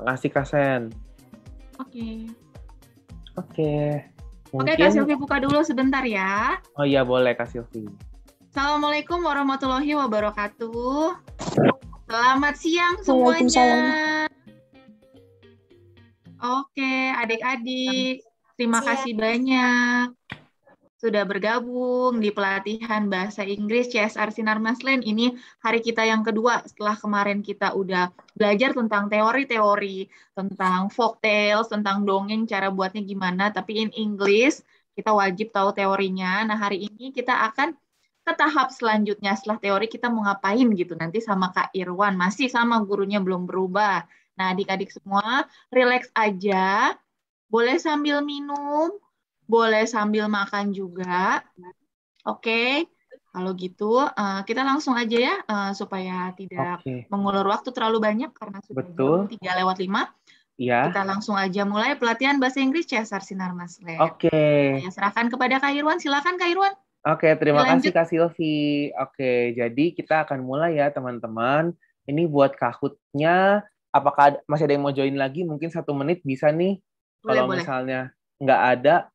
Makasih Kak Sen. Oke. Oke. Oke, Kak Silvi buka dulu sebentar ya. Oh iya, boleh Kak Silvi. Assalamualaikum warahmatullahi wabarakatuh. Selamat siang semuanya. Oke, adik-adik, terima kasih banyak sudah bergabung di pelatihan Bahasa Inggris CSR Sinar Maslen. Ini hari kita yang kedua setelah kemarin kita udah belajar tentang teori-teori, tentang folk tales, tentang dongeng, cara buatnya gimana. Tapi in English, kita wajib tahu teorinya. Nah, hari ini kita akan ke tahap selanjutnya. Setelah teori kita mau ngapain gitu. Nanti sama Kak Irwan, masih sama gurunya belum berubah. Nah, adik-adik semua, relax aja. Boleh sambil minum, boleh sambil makan juga. Oke, okay. kalau gitu uh, kita langsung aja ya uh, supaya tidak okay. mengulur waktu terlalu banyak karena sudah Betul. tiga lewat lima. Iya. Kita langsung aja mulai pelatihan bahasa Inggris Cesar Sinar Mas Oke. Okay. Saya serahkan kepada Kak Irwan. Silakan Kak Irwan. Oke, okay, terima kasih Kak Silvi. Oke, okay, jadi kita akan mulai ya teman-teman. Ini buat kahutnya. Apakah masih ada yang mau join lagi? Mungkin satu menit bisa nih. Kalau misalnya nggak ada,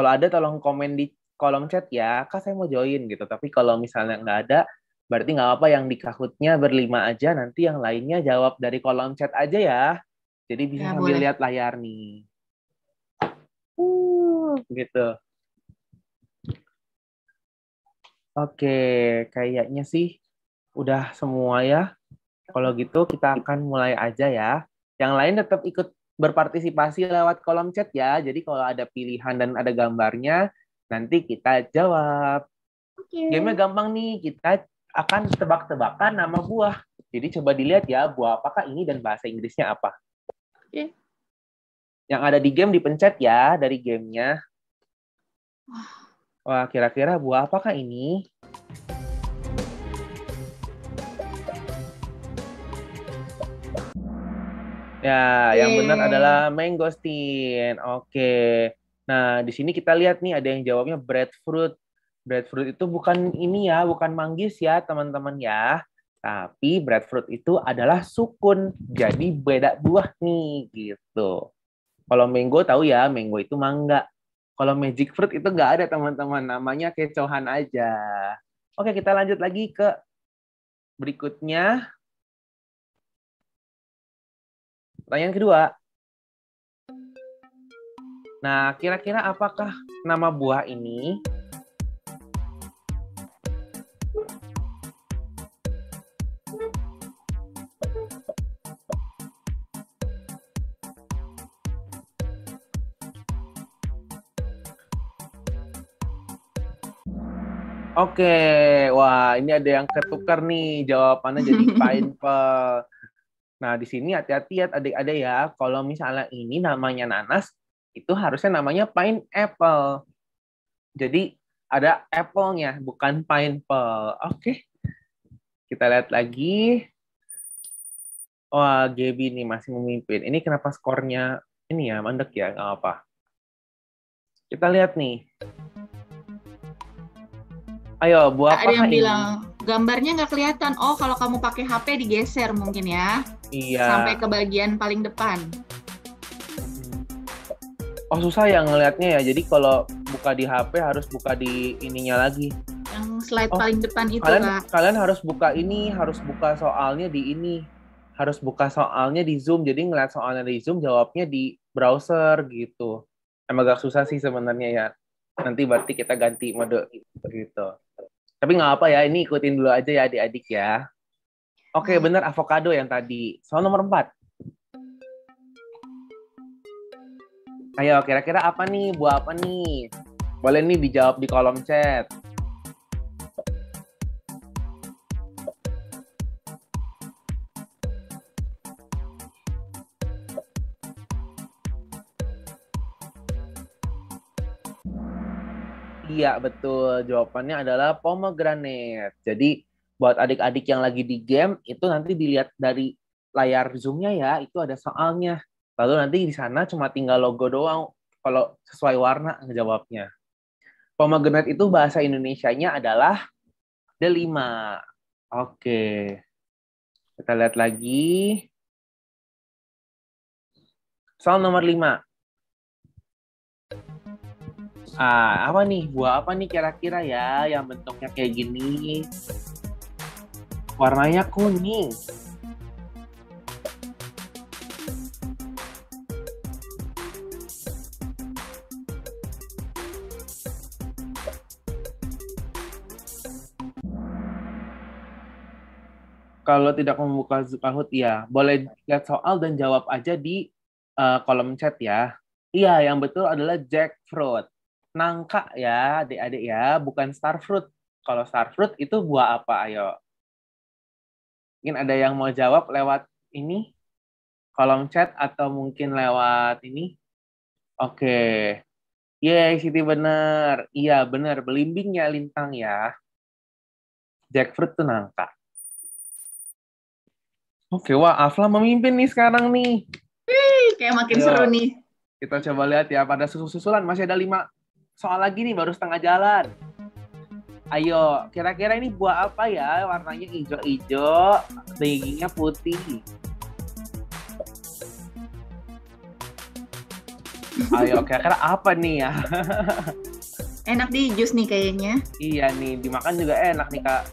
kalau ada tolong komen di kolom chat ya, kak saya mau join gitu. Tapi kalau misalnya nggak ada, berarti nggak apa yang di kahutnya berlima aja, nanti yang lainnya jawab dari kolom chat aja ya. Jadi bisa ya, sambil boleh. lihat layar nih. Uh, gitu. Oke, kayaknya sih udah semua ya. Kalau gitu kita akan mulai aja ya. Yang lain tetap ikut berpartisipasi lewat kolom chat ya. Jadi kalau ada pilihan dan ada gambarnya, nanti kita jawab. Okay. Game-nya gampang nih, kita akan tebak-tebakan nama buah. Jadi coba dilihat ya, buah apakah ini dan bahasa Inggrisnya apa. Oke. Okay. Yang ada di game dipencet ya dari gamenya. Wah, kira-kira buah apakah ini? Ya, yang benar adalah mangosteen. Oke. Nah, di sini kita lihat nih ada yang jawabnya breadfruit. Breadfruit itu bukan ini ya, bukan manggis ya, teman-teman ya. Tapi breadfruit itu adalah sukun. Jadi beda buah nih, gitu. Kalau mango tahu ya, mango itu mangga. Kalau magic fruit itu nggak ada, teman-teman. Namanya kecohan aja. Oke, kita lanjut lagi ke berikutnya. Pertanyaan kedua. Nah, kira-kira apakah nama buah ini Oke, wah ini ada yang ketukar nih jawabannya jadi pineapple. Nah, di sini hati-hati ya adik-adik ya, kalau misalnya ini namanya nanas, itu harusnya namanya pineapple. Jadi ada apple-nya, bukan pineapple. Oke. Kita lihat lagi. Wah, Gaby nih masih memimpin. Ini kenapa skornya ini ya, mandek ya, nggak apa. Kita lihat nih. Ayo, buah apa Ada yang ini? bilang gambarnya nggak kelihatan. Oh, kalau kamu pakai HP digeser mungkin ya. Iya. Sampai ke bagian paling depan. Oh, susah ya ngelihatnya ya. Jadi kalau buka di HP harus buka di ininya lagi. Yang slide oh, paling depan itu, kalian, Kak. Kalian harus buka ini, harus buka soalnya di ini. Harus buka soalnya di Zoom. Jadi ngeliat soalnya di Zoom, jawabnya di browser gitu. Emang agak susah sih sebenarnya ya. Nanti berarti kita ganti mode gitu. Tapi nggak apa ya, ini ikutin dulu aja ya adik-adik ya. Oke, hmm. bener avocado yang tadi. Soal nomor empat. Ayo, kira-kira apa nih? Buah apa nih? Boleh nih dijawab di kolom chat. Iya, betul. Jawabannya adalah pomegranate. Jadi buat adik-adik yang lagi di game itu nanti dilihat dari layar zoomnya ya, itu ada soalnya. Lalu nanti di sana cuma tinggal logo doang kalau sesuai warna ngejawabnya. Pomegranate itu bahasa Indonesianya adalah delima. Oke. 5 Oke. Kita lihat lagi. Soal nomor 5. Ah, apa nih? Buah apa nih kira-kira ya yang bentuknya kayak gini? Warnanya kuning. Kalau tidak membuka Kahoot, ya boleh lihat soal dan jawab aja di uh, kolom chat ya. Iya, yang betul adalah jackfruit. Nangka ya, adik-adik ya, bukan starfruit. Kalau starfruit itu buah apa? Ayo. Mungkin ada yang mau jawab lewat ini, kolom chat, atau mungkin lewat ini. Oke. Yeay, Siti bener. Iya, bener. Belimbingnya lintang ya. Jackfruit itu nangka. Oke, wah Afla memimpin nih sekarang nih. Wih, kayak makin Ayo, seru nih. Kita coba lihat ya, pada susulan masih ada lima soal lagi nih, baru setengah jalan. Ayo, kira-kira ini buah apa ya? Warnanya hijau-hijau, dagingnya putih. Ayo, kira-kira apa nih ya? enak di jus nih kayaknya. Iya nih, dimakan juga enak nih kak.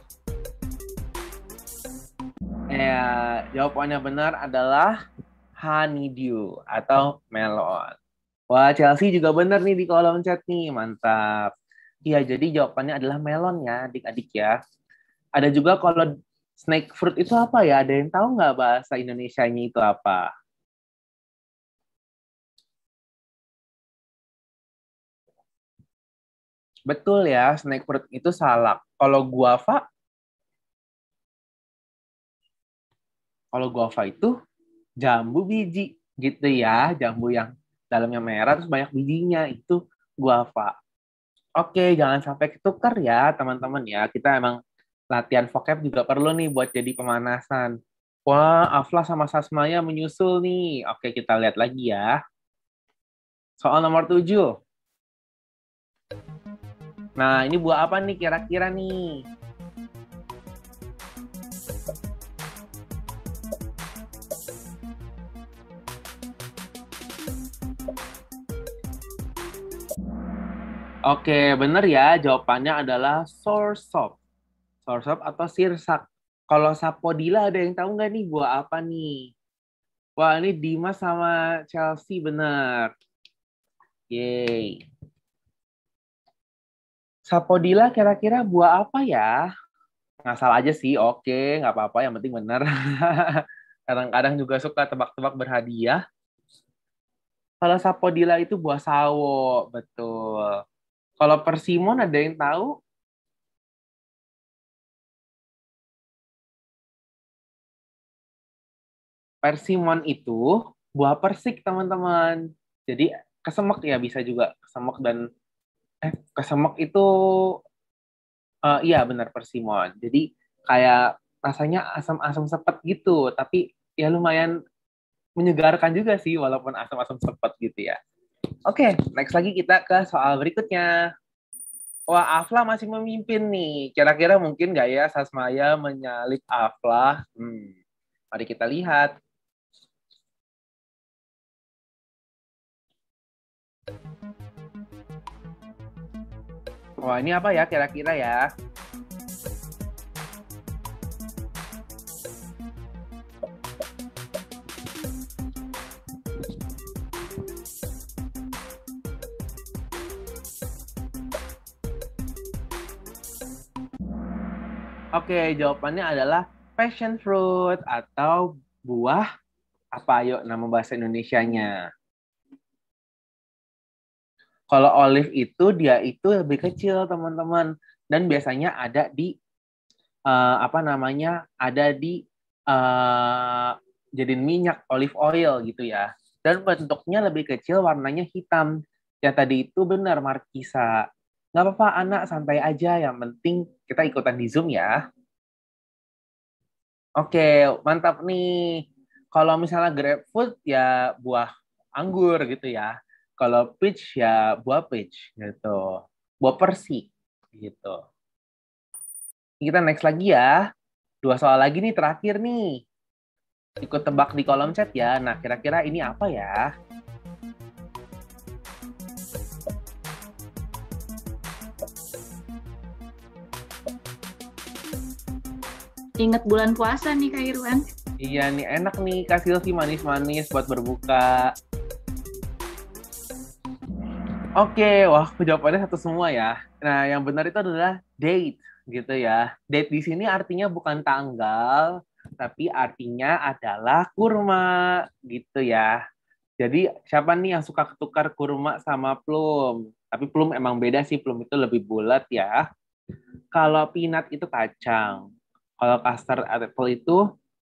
Ya, jawabannya benar adalah honeydew atau melon. Wah, Chelsea juga benar nih di kolom chat nih. Mantap. Iya, jadi jawabannya adalah melon ya, adik-adik ya. Ada juga kalau snake fruit itu apa ya? Ada yang tahu nggak bahasa Indonesia-nya itu apa? Betul ya, snake fruit itu salak. Kalau guava Kalau guava itu jambu biji gitu ya, jambu yang dalamnya merah terus banyak bijinya itu guava. Oke, jangan sampai ketukar ya teman-teman ya. Kita emang latihan vocab juga perlu nih buat jadi pemanasan. Wah, Afla sama Sasmaya menyusul nih. Oke, kita lihat lagi ya. Soal nomor 7. Nah, ini buah apa nih kira-kira nih? Oke, bener ya. Jawabannya adalah soursop. Soursop atau sirsak. Kalau sapodila ada yang tahu nggak nih buah apa nih? Wah, ini Dimas sama Chelsea bener. Yeay. Sapodila kira-kira buah apa ya? Ngasal aja sih, oke, nggak apa-apa, yang penting bener. Kadang-kadang juga suka tebak-tebak berhadiah. Kalau sapodila itu buah sawo, betul. Kalau persimon ada yang tahu? Persimon itu buah persik, teman-teman. Jadi kesemek ya bisa juga kesemek dan eh kesemek itu uh, iya benar persimon. Jadi kayak rasanya asam-asam sepet gitu, tapi ya lumayan menyegarkan juga sih walaupun asam-asam sepet gitu ya. Oke, okay, next lagi kita ke soal berikutnya. Wah, Afla masih memimpin nih. Kira-kira mungkin nggak ya Sasmaya menyalip Afla? Hmm, mari kita lihat. Wah, ini apa ya kira-kira ya? Oke, jawabannya adalah passion fruit atau buah. Apa? Yuk nama bahasa Indonesianya? Kalau olive itu dia itu lebih kecil teman-teman. Dan biasanya ada di uh, apa namanya ada di uh, jadiin minyak olive oil gitu ya. Dan bentuknya lebih kecil warnanya hitam. Yang tadi itu benar markisa. Nggak apa-apa anak santai aja. Yang penting kita ikutan di zoom ya oke mantap nih. Kalau misalnya grapefruit ya buah anggur gitu ya. Kalau peach ya buah peach gitu. Buah persi gitu. Kita next lagi ya. Dua soal lagi nih terakhir nih. Ikut tebak di kolom chat ya. Nah kira-kira ini apa ya Ingat bulan puasa nih Kak Irwan. Iya nih, enak nih kasih Silvi manis-manis buat berbuka. Oke, wah jawabannya satu semua ya. Nah, yang benar itu adalah date gitu ya. Date di sini artinya bukan tanggal, tapi artinya adalah kurma gitu ya. Jadi siapa nih yang suka ketukar kurma sama plum? Tapi plum emang beda sih, plum itu lebih bulat ya. Kalau peanut itu kacang. Kalau custard apple itu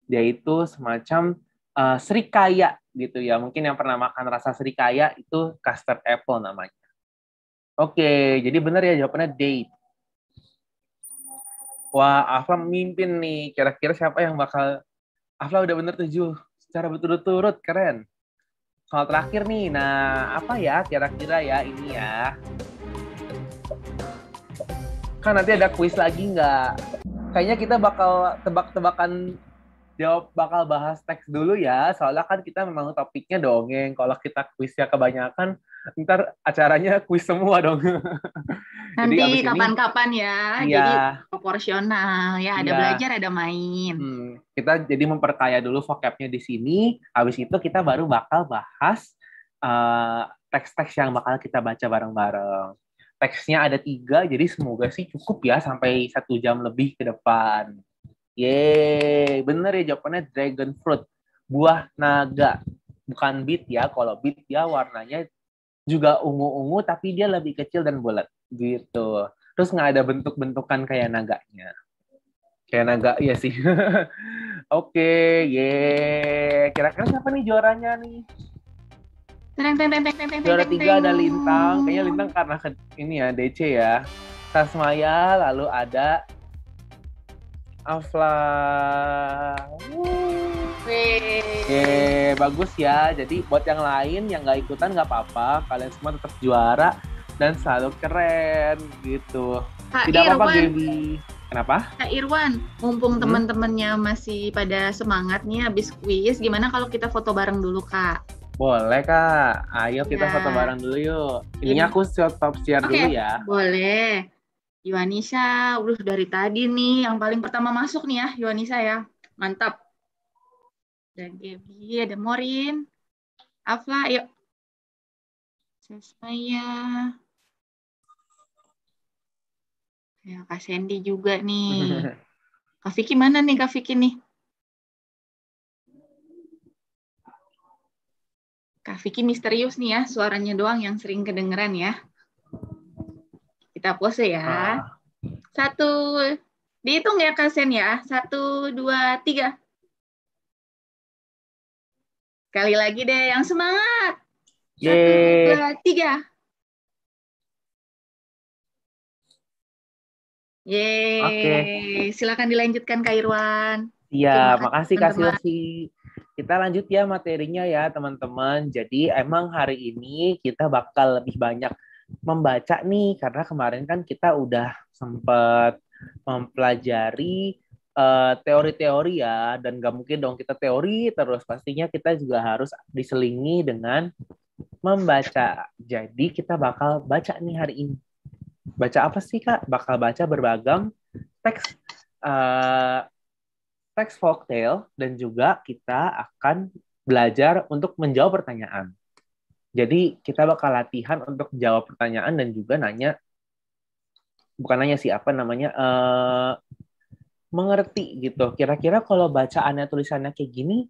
dia itu semacam uh, serikaya gitu ya. Mungkin yang pernah makan rasa serikaya itu custard apple namanya. Oke, jadi benar ya jawabannya date. Wah, Afla memimpin nih. Kira-kira siapa yang bakal... Afla udah bener tujuh. Secara berturut-turut, keren. Soal terakhir nih, nah apa ya kira-kira ya ini ya. Kan nanti ada kuis lagi nggak? Kayaknya kita bakal tebak-tebakan jawab bakal bahas teks dulu ya. Soalnya kan kita memang topiknya dongeng. Kalau kita kuisnya kebanyakan, ntar acaranya kuis semua dong. Nanti kapan-kapan ya. Iya. Jadi proporsional ya. Ada iya. belajar, ada main. Hmm, kita jadi memperkaya dulu vocabnya di sini. Habis itu kita baru bakal bahas uh, teks-teks yang bakal kita baca bareng-bareng. Teksnya ada tiga, jadi semoga sih cukup ya sampai satu jam lebih ke depan. Yeay, bener ya jawabannya dragon fruit. Buah naga. Bukan beet ya, kalau beet ya warnanya juga ungu-ungu tapi dia lebih kecil dan bulat gitu. Terus nggak ada bentuk-bentukan kayak naganya. Kayak naga, iya sih. Oke, okay, ye. Kira-kira siapa nih juaranya nih? Juara tiga ada Lintang. Kayaknya Lintang karena ini ya DC ya. Tasmaya, lalu ada Afla. Oke, bagus ya. Jadi buat yang lain yang nggak ikutan nggak apa-apa. Kalian semua tetap juara dan selalu keren gitu. Kak Tidak apa-apa, Gaby. Kenapa? Kak Irwan, mumpung hmm? teman-temannya masih pada semangat nih habis kuis, gimana kalau kita foto bareng dulu, Kak? Boleh, Kak. Ayo kita ya. foto bareng dulu yuk. Ini aku stop share okay. dulu ya. Boleh. Yuanisa, udah dari tadi nih yang paling pertama masuk nih ya, Yuanisa ya. Mantap. Dan Gaby, ada Morin. Afla, yuk. Sesmaya. Ya, Kak Sandy juga nih. Kak Vicky mana nih Kak Vicky nih? Kak Vicky misterius nih ya, suaranya doang yang sering kedengeran ya. Kita pose ya. Ah. Satu, dihitung ya Kasen ya. Satu, dua, tiga. Sekali lagi deh, yang semangat. Satu, Yeay. dua, tiga. Yeay. Oke. Silakan dilanjutkan Kak Irwan. Iya, makasih Kak Silvi. Kita lanjut ya materinya ya teman-teman. Jadi emang hari ini kita bakal lebih banyak membaca nih karena kemarin kan kita udah sempat mempelajari eh, teori-teori ya dan gak mungkin dong kita teori terus pastinya kita juga harus diselingi dengan membaca. Jadi kita bakal baca nih hari ini. Baca apa sih kak? Bakal baca beragam teks uh, teks folktale dan juga kita akan belajar untuk menjawab pertanyaan. Jadi kita bakal latihan untuk jawab pertanyaan dan juga nanya bukan nanya sih apa namanya uh, mengerti gitu. Kira-kira kalau bacaannya tulisannya kayak gini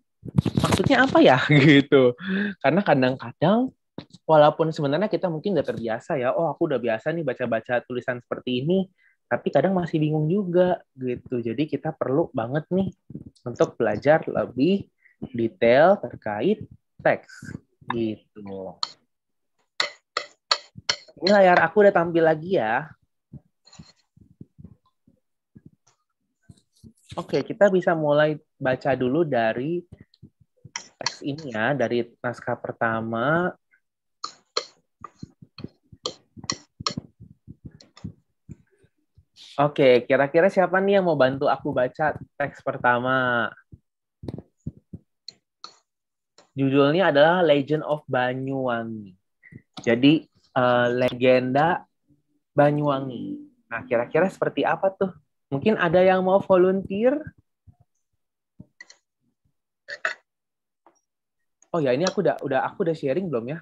maksudnya apa ya gitu. Karena kadang-kadang walaupun sebenarnya kita mungkin udah terbiasa ya, oh aku udah biasa nih baca-baca tulisan seperti ini, tapi kadang masih bingung juga gitu. Jadi kita perlu banget nih untuk belajar lebih detail terkait teks Gitu. Ini layar aku udah tampil lagi ya. Oke, kita bisa mulai baca dulu dari teks ini ya, dari naskah pertama. Oke, kira-kira siapa nih yang mau bantu aku baca teks pertama? Judulnya adalah Legend of Banyuwangi. Jadi uh, legenda Banyuwangi. Nah, kira-kira seperti apa tuh? Mungkin ada yang mau volunteer? Oh ya, ini aku udah udah aku udah sharing belum ya?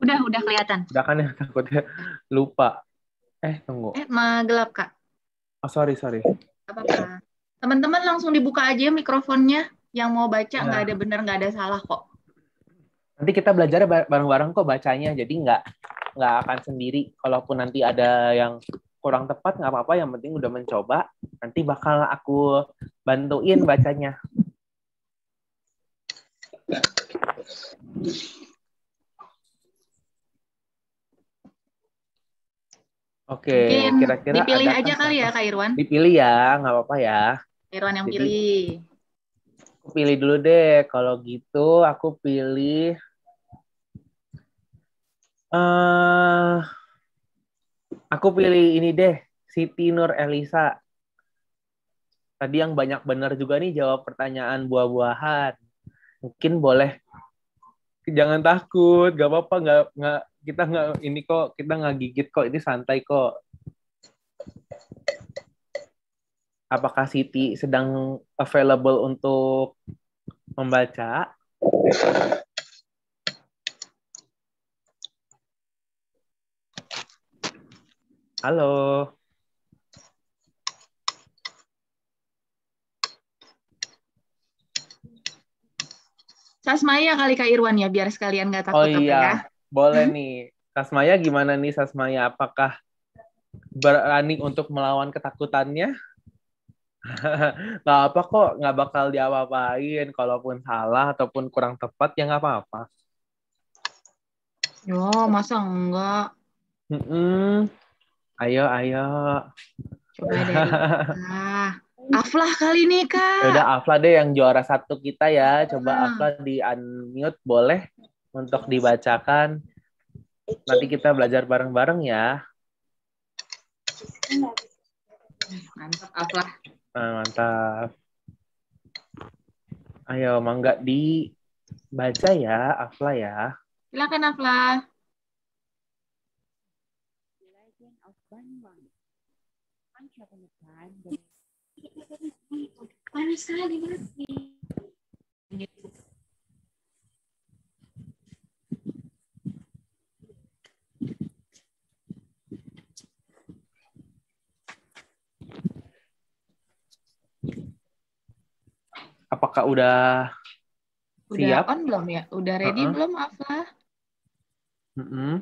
Udah, udah kelihatan. Udah kan ya takutnya lupa. Eh, tunggu. Eh, magelap Kak. Oh sorry sorry. Apa-apa. Teman-teman langsung dibuka aja mikrofonnya. Yang mau baca Ya. nggak ada benar nggak ada salah kok. Nanti kita belajar bareng-bareng kok bacanya. Jadi nggak nggak akan sendiri. Kalaupun nanti ada yang kurang tepat nggak apa-apa. Yang penting udah mencoba. Nanti bakal aku bantuin bacanya. Oke, kira-kira dipilih aja kali ya Kak Irwan. Dipilih ya, nggak apa-apa ya. Irwan yang Jadi- pilih. Aku pilih dulu deh. Kalau gitu, aku pilih. eh aku pilih ini deh, Siti Nur Elisa. Tadi yang banyak benar juga nih jawab pertanyaan buah-buahan. Mungkin boleh. Jangan takut, gak apa-apa, nggak kita nggak ini kok kita nggak gigit kok ini santai kok. Apakah Siti sedang available untuk membaca? Halo. Sasmaya kali Kak Irwan ya, biar sekalian nggak Oh takut apa ya. Boleh Hmm? nih. Sasmaya gimana nih Sasmaya? Apakah berani untuk melawan ketakutannya? nggak apa kok, nggak bakal diapa-apain. Kalaupun salah ataupun kurang tepat ya nggak apa-apa. Yo, masa enggak? Mm-mm. Ayo, ayo. Coba dari ah, Aflah kali nih Kak. Ya udah Afla deh yang juara satu kita ya. Coba Ah. Afla di unmute boleh untuk dibacakan. Nanti kita belajar bareng-bareng ya. Mantap Aflah. Nah, mantap. Ayo, mangga dibaca ya, Afla ya. Silakan Aflah. The Legend of Banban. Once upon a time, there Panas sekali Apakah udah Udah Siap. on belum ya? Udah ready Uh-uh. belum Aflah? Mm-mm.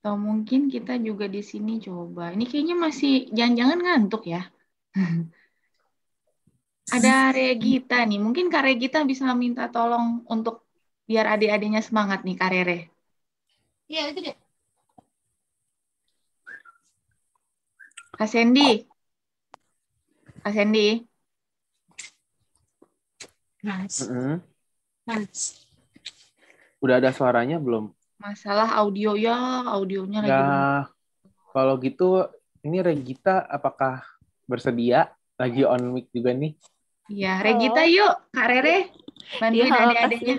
Atau mungkin kita juga di sini coba. Ini kayaknya masih jangan-jangan ngantuk ya. Ada Regita nih. Mungkin Kak Regita bisa minta tolong untuk biar adik-adiknya semangat nih Kak Rere. Iya, itu deh. Kak Sandy. Kak Sandy. Mas, Mm-mm. mas. Udah ada suaranya belum? Masalah audio ya, audionya lagi. Ya, belum. kalau gitu ini Regita apakah bersedia? Lagi on mic juga nih. Iya, Regita yuk, Kak Rere. Bantuin Iya, Kak adik-adiknya.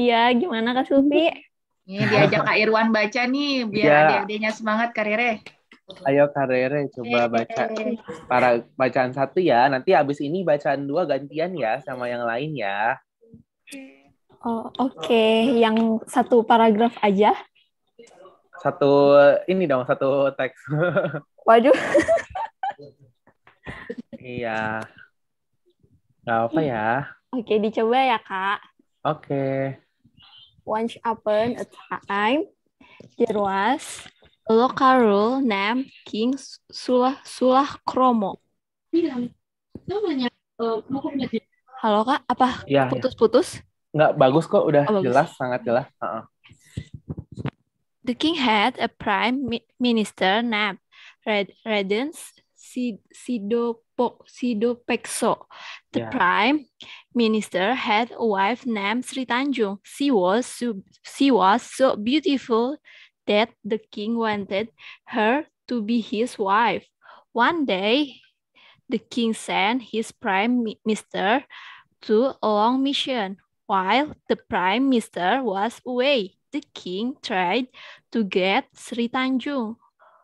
Iya, gimana Kak Sufi? Nih, diajak Kak Irwan baca nih, biar Iya. adik-adiknya semangat, Kak Rere. Ayo Karere coba baca para bacaan satu ya. Nanti abis ini bacaan dua gantian ya sama yang lain ya. Oh, oke. Yang satu paragraf aja. Satu ini dong satu teks. Waduh. iya. Gak apa ya. Oke, dicoba ya, Kak. Oke. Once upon a time, there was rule named King Sulah Sulah Kromo. Uh, buku belajar. Halo, Kak. Apa Ya, ya. putus-putus? nggak bagus kok udah Oh, bagus. jelas sangat jelas. Heeh. The king had a prime mi- minister named Red Redens Sid- Sidopo Sidopekso. The Yeah. prime minister had a wife named Sri Tanjung. She was so, she was so beautiful that the king wanted her to be his wife. One day, the king sent his prime minister to a long mission. While the prime minister was away, the king tried to get Sri Tanjung.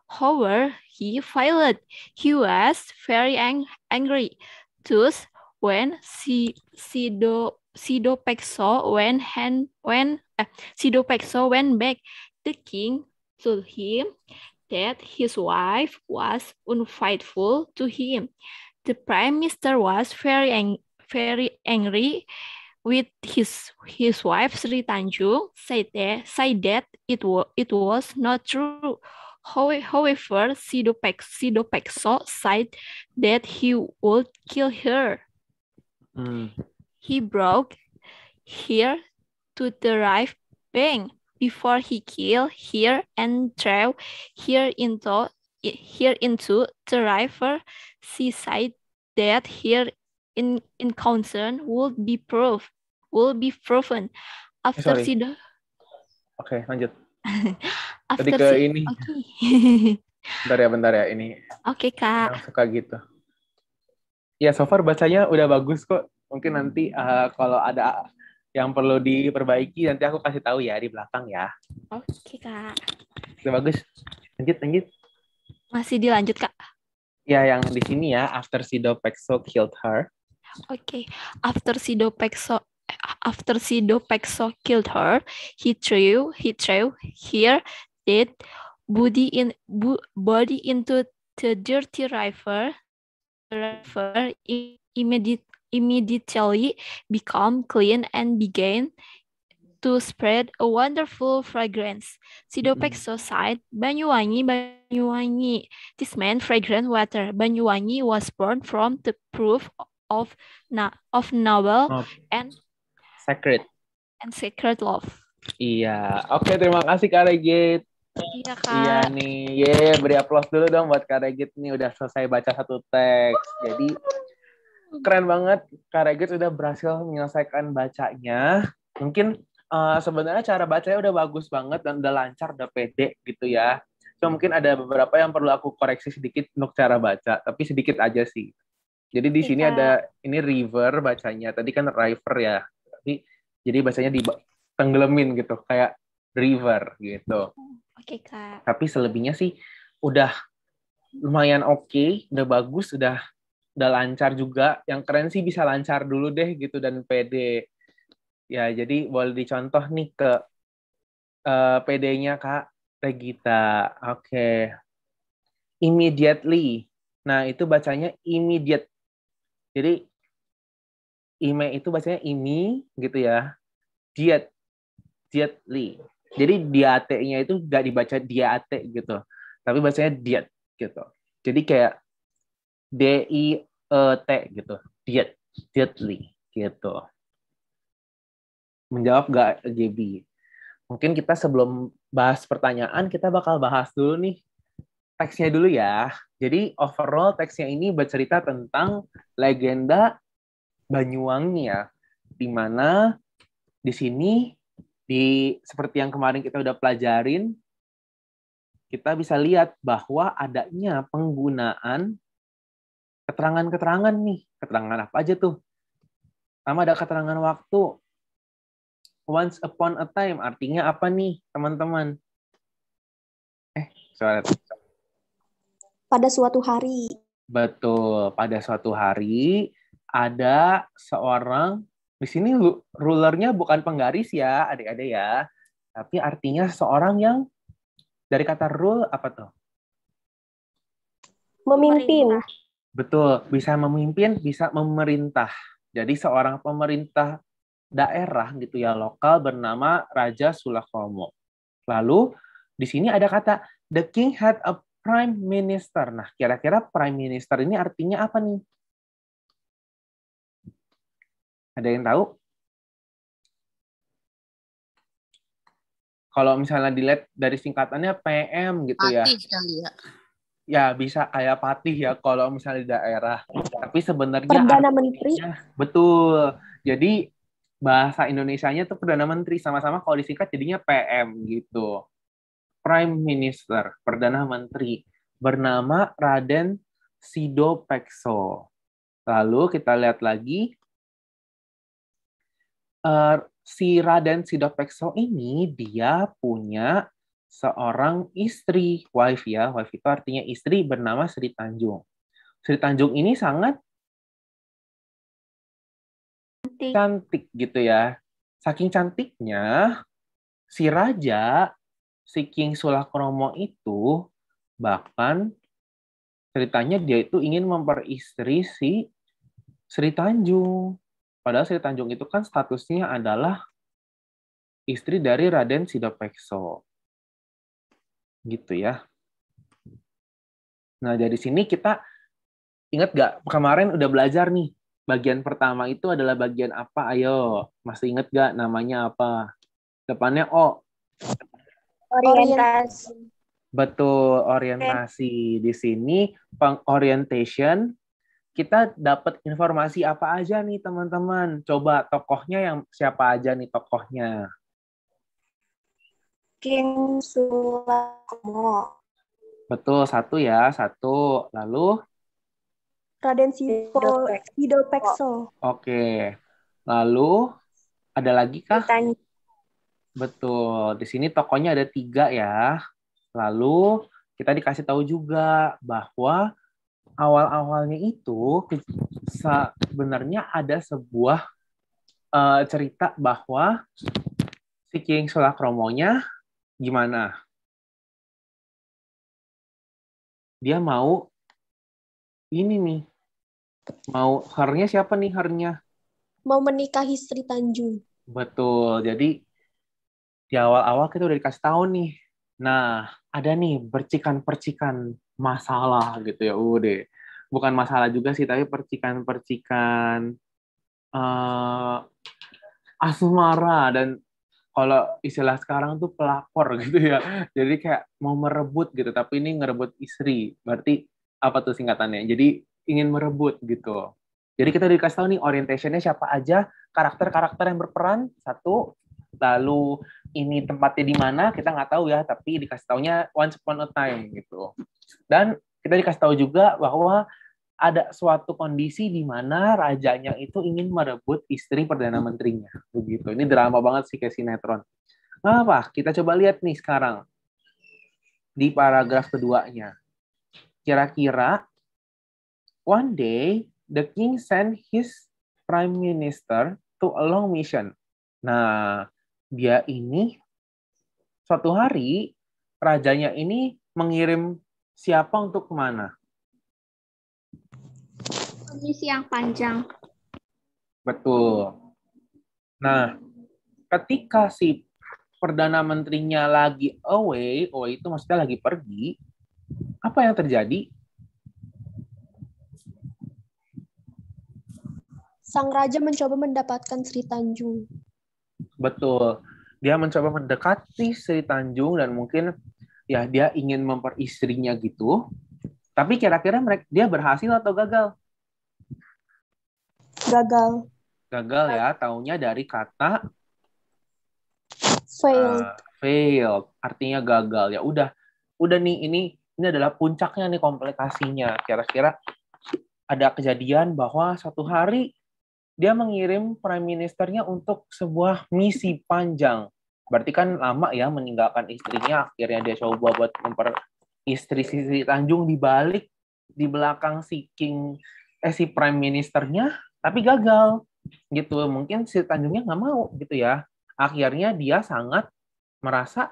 However, he failed. He was very ang- angry. Thus, when si- Sido Sido Pekso when hand when uh, Sido Pekso went back, the king told him that his wife was unfaithful to him. The prime minister was very ang very angry with his his wife Sri Tanjung said that said that it was it was not true. However, Sido, Pek, Sido Pekso said that he would kill her. Hmm. He broke here to the right bank before he killed here and threw here into here into the river. Said that here in in concern would be proved will be proven after sorry. Sido Oke, lanjut. after Tadi ke Si- ini. Oke. Bentar ya, bentar ya. Ini Oke, Kak. yang suka gitu. Ya, so far bacanya udah bagus kok. Mungkin nanti eh, kalau ada yang perlu diperbaiki, nanti aku kasih tahu ya di belakang ya. Oke, Kak. Udah bagus. Lanjut, lanjut. Masih dilanjut, Kak. Ya, yang di sini ya, after Sido Pekso killed her. Okay. After Sido Pekso after Sido Pekso killed her, he threw he threw her dead body in body into the dirty river. River immediate, immediately become clean and began to spread a wonderful fragrance. Sido Mm-mm. Pekso sighed, Banyuwangi, Banyuwangi. This meant fragrant water. Banyuwangi was born from the proof of na of noble Oh, and Sacred. and sacred love. Iya. Oke, terima kasih Kak Regit. Iya Iya kak. nih, ye beri aplaus dulu dong buat Kak Regit nih udah selesai baca satu teks. Jadi keren banget Kak Regit udah berhasil menyelesaikan bacanya. Mungkin eh, sebenarnya cara bacanya udah bagus banget dan udah lancar, udah pede gitu ya. So mungkin ada beberapa yang perlu aku koreksi sedikit untuk cara baca, tapi sedikit aja sih. Jadi di sini ada ini river bacanya. Tadi kan river ya. Tapi jadi bacanya di tenggelamin gitu, kayak river gitu. Oke kak. Tapi selebihnya sih udah lumayan oke, udah bagus, udah udah lancar juga. Yang keren sih bisa lancar dulu deh gitu dan pede. Ya, jadi boleh dicontoh nih ke eh, PD-nya Kak Regita. Oke. Immediately. Nah, itu bacanya immediate. Jadi ime itu bacanya imi gitu ya. Diet. Dietly. Jadi diate-nya itu nggak dibaca diate gitu. Tapi bacanya diet gitu. Jadi kayak D I E T gitu. Diet. Dietly gitu. Menjawab nggak JB? Mungkin kita sebelum bahas pertanyaan, kita bakal bahas dulu nih teksnya dulu ya. Jadi overall teksnya ini bercerita tentang legenda Banyuwangi ya, di mana di sini di seperti yang kemarin kita udah pelajarin, kita bisa lihat bahwa adanya penggunaan keterangan-keterangan nih. Keterangan apa aja tuh? Pertama ada keterangan waktu. Once upon a time artinya apa nih, teman-teman? Eh, sorry. pada suatu hari. Betul, pada suatu hari ada seorang di sini rulernya bukan penggaris ya, adik-adik ya. Tapi artinya seorang yang dari kata rule apa tuh? Memimpin. Betul, bisa memimpin, bisa memerintah. Jadi seorang pemerintah daerah gitu ya lokal bernama Raja Sulakomo. Lalu di sini ada kata the king had a prime minister. Nah, kira-kira prime minister ini artinya apa nih? Ada yang tahu? Kalau misalnya dilihat dari singkatannya PM gitu ya. Patih kali ya. Ya, bisa kayak patih ya kalau misalnya di daerah. Tapi sebenarnya Perdana Menteri. Betul. Jadi bahasa Indonesianya tuh Perdana Menteri sama-sama kalau disingkat jadinya PM gitu. Prime Minister, Perdana Menteri bernama Raden Sido Pekso. Lalu kita lihat lagi eh, si Raden Sido Pekso ini dia punya seorang istri, wife ya. Wife itu artinya istri bernama Sri Tanjung. Sri Tanjung ini sangat Cantik. Cantik. gitu ya. Saking cantiknya, si raja, si King Sulakromo itu bahkan ceritanya dia itu ingin memperistri si Sri Tanjung. Padahal Sri Tanjung itu kan statusnya adalah istri dari Raden Sidopekso. Gitu ya. Nah, dari sini kita ingat gak kemarin udah belajar nih bagian pertama itu adalah bagian apa? Ayo, masih inget gak namanya apa? Depannya O. Orientasi. Betul, orientasi. Di sini peng- orientation kita dapat informasi apa aja nih teman-teman? Coba tokohnya yang siapa aja nih tokohnya? King Sulakmo. Betul, satu ya, satu. Lalu, Raden Sipo Sidopekso. oke. Lalu, ada lagi kah? Ditanya Betul. Di sini tokonya ada tiga ya. Lalu kita dikasih tahu juga bahwa awal-awalnya itu sebenarnya ada sebuah eh, cerita bahwa si King Sulakromonya gimana? Dia mau ini nih. Mau hernya siapa nih hernya? mau menikahi Sri Tanjung. Betul. Jadi di awal-awal kita udah dikasih tahu nih. Nah, ada nih percikan-percikan masalah gitu ya. Udah. Bukan masalah juga sih, tapi percikan-percikan eh asmara dan kalau istilah sekarang tuh pelakor gitu ya. Jadi kayak mau merebut gitu, tapi ini ngerebut istri. Berarti apa tuh singkatannya? Jadi ingin merebut gitu. Jadi kita dikasih tahu nih orientationnya siapa aja, karakter-karakter yang berperan satu, lalu ini tempatnya di mana kita nggak tahu ya, tapi dikasih taunya once upon a time gitu. Dan kita dikasih tahu juga bahwa ada suatu kondisi di mana rajanya itu ingin merebut istri perdana menterinya, begitu. Ini drama banget sih kayak sinetron. Apa? Kita coba lihat nih sekarang di paragraf keduanya. Kira-kira one day the king sent his prime minister to a long mission. Nah, dia ini suatu hari rajanya ini mengirim siapa untuk ke mana? Misi yang panjang. Betul. Nah, ketika si perdana menterinya lagi away, away itu maksudnya lagi pergi, apa yang terjadi? Sang raja mencoba mendapatkan Sri Tanjung. Betul. Dia mencoba mendekati Sri Tanjung dan mungkin ya dia ingin memperistrinya gitu. Tapi kira-kira mereka dia berhasil atau gagal? Gagal. Gagal ya, taunya dari kata Failed. uh, failed, artinya gagal. Ya udah, udah nih ini ini adalah puncaknya nih komplikasinya. Kira-kira ada kejadian bahwa suatu hari dia mengirim prime ministernya untuk sebuah misi panjang. Berarti kan lama ya meninggalkan istrinya, akhirnya dia coba buat memper istri Sisi Tanjung dibalik di belakang si king eh si prime ministernya, tapi gagal gitu. Mungkin si Tanjungnya nggak mau gitu ya. Akhirnya dia sangat merasa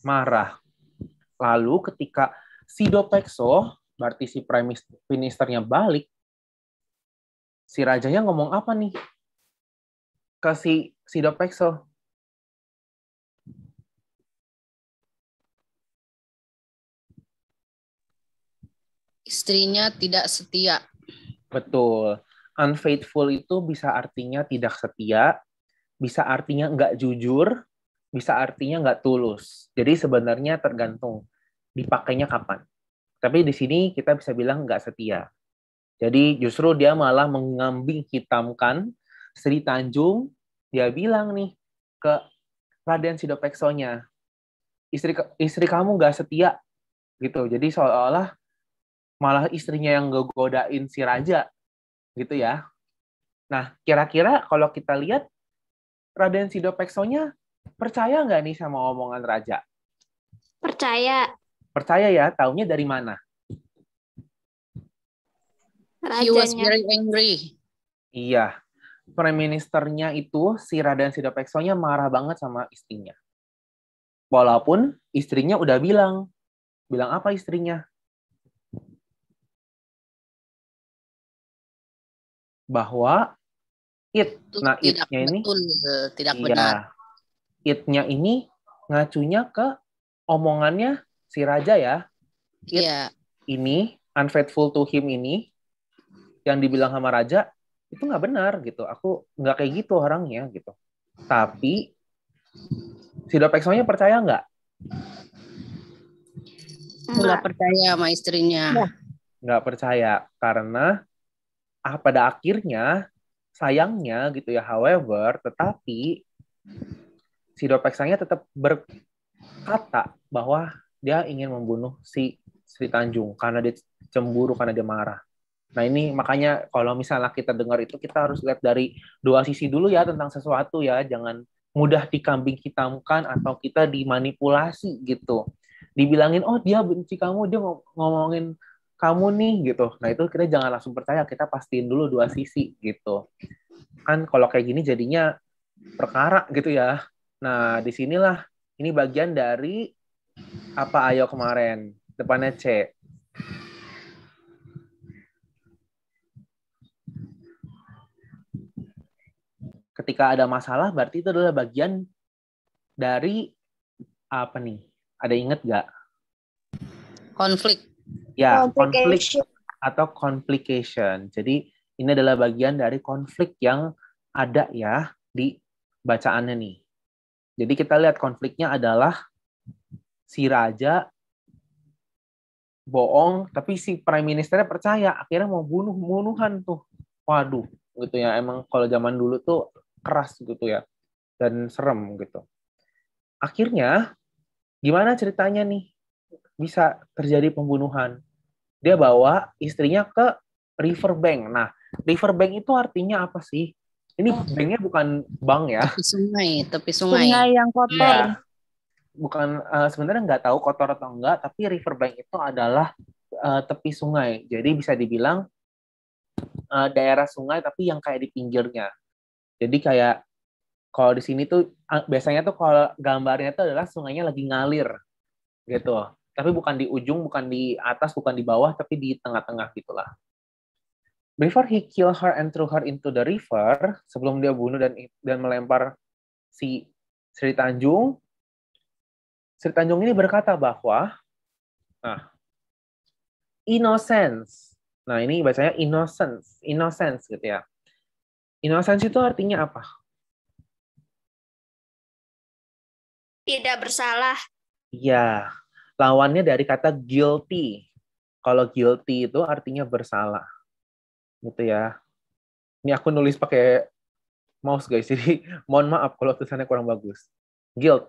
marah. Lalu ketika Sido Pekso, berarti si prime ministernya balik, si rajanya ngomong apa nih ke si Sido Pekso? Istrinya tidak setia. Betul. Unfaithful itu bisa artinya tidak setia, bisa artinya nggak jujur, bisa artinya nggak tulus. Jadi sebenarnya tergantung dipakainya kapan. Tapi di sini kita bisa bilang nggak setia. Jadi justru dia malah mengambing hitamkan Sri Tanjung. Dia bilang nih ke Raden Sidopeksonya, istri istri kamu nggak setia gitu. Jadi seolah-olah malah istrinya yang ngegodain si raja gitu ya. Nah, kira-kira kalau kita lihat Raden Sidopeksonya percaya nggak nih sama omongan raja? Percaya. Percaya ya, taunya dari mana? He was Rajanya. very angry. Iya. prime ministernya itu si Raden Sidopeksonya marah banget sama istrinya. Walaupun istrinya udah bilang, bilang apa istrinya? Bahwa it, Itu nah tidak itnya ini, betul, eh, tidak benar. iya, itnya ini ngacunya ke omongannya si raja ya. It Iya, ini unfaithful to him ini yang dibilang sama raja itu nggak benar gitu. Aku nggak kayak gitu orangnya gitu. Tapi si Dopeksonya percaya nggak? nggak percaya sama istrinya. Nggak percaya karena ah, pada akhirnya sayangnya gitu ya. However, tetapi si Dopeksanya tetap berkata bahwa dia ingin membunuh si Sri Tanjung karena dia cemburu karena dia marah. Nah ini makanya kalau misalnya kita dengar itu kita harus lihat dari dua sisi dulu ya tentang sesuatu ya, jangan mudah dikambing hitamkan atau kita dimanipulasi gitu. Dibilangin oh dia benci kamu, dia ngom- ngomongin kamu nih gitu. Nah itu kita jangan langsung percaya, kita pastiin dulu dua sisi gitu. Kan kalau kayak gini jadinya perkara gitu ya. Nah di sinilah ini bagian dari apa ayo kemarin depannya C. Ketika ada masalah berarti itu adalah bagian dari apa nih? Ada inget nggak? Konflik. Ya, konflik atau complication. Jadi ini adalah bagian dari konflik yang ada ya di bacaannya nih. Jadi kita lihat konfliknya adalah si raja bohong, tapi si prime ministernya percaya, akhirnya mau bunuh bunuhan tuh. Waduh, gitu ya. Emang kalau zaman dulu tuh keras gitu ya dan serem gitu. Akhirnya gimana ceritanya nih bisa terjadi pembunuhan? Dia bawa istrinya ke riverbank. Nah, riverbank itu artinya apa sih? Ini banknya bukan bank ya. Tepi sungai, tepi sungai. Sungai yang kotor. Iya. Bukan eh, sebenarnya nggak tahu kotor atau enggak, tapi riverbank itu adalah eh, tepi sungai. Jadi bisa dibilang eh, daerah sungai tapi yang kayak di pinggirnya. Jadi kayak kalau di sini tuh biasanya tuh kalau gambarnya tuh adalah sungainya lagi ngalir gitu. Tapi bukan di ujung, bukan di atas, bukan di bawah, tapi di tengah-tengah gitulah. Before he kill her and threw her into the river, sebelum dia bunuh dan dan melempar si Sri Tanjung, Sri Tanjung ini berkata bahwa, nah, innocence. Nah ini bacanya innocence, innocence gitu ya. Innocence itu artinya apa? Tidak bersalah. Ya, lawannya dari kata guilty. Kalau guilty itu artinya bersalah. Gitu ya. Ini aku nulis pakai mouse guys, jadi mohon maaf kalau tulisannya kurang bagus. Guilt.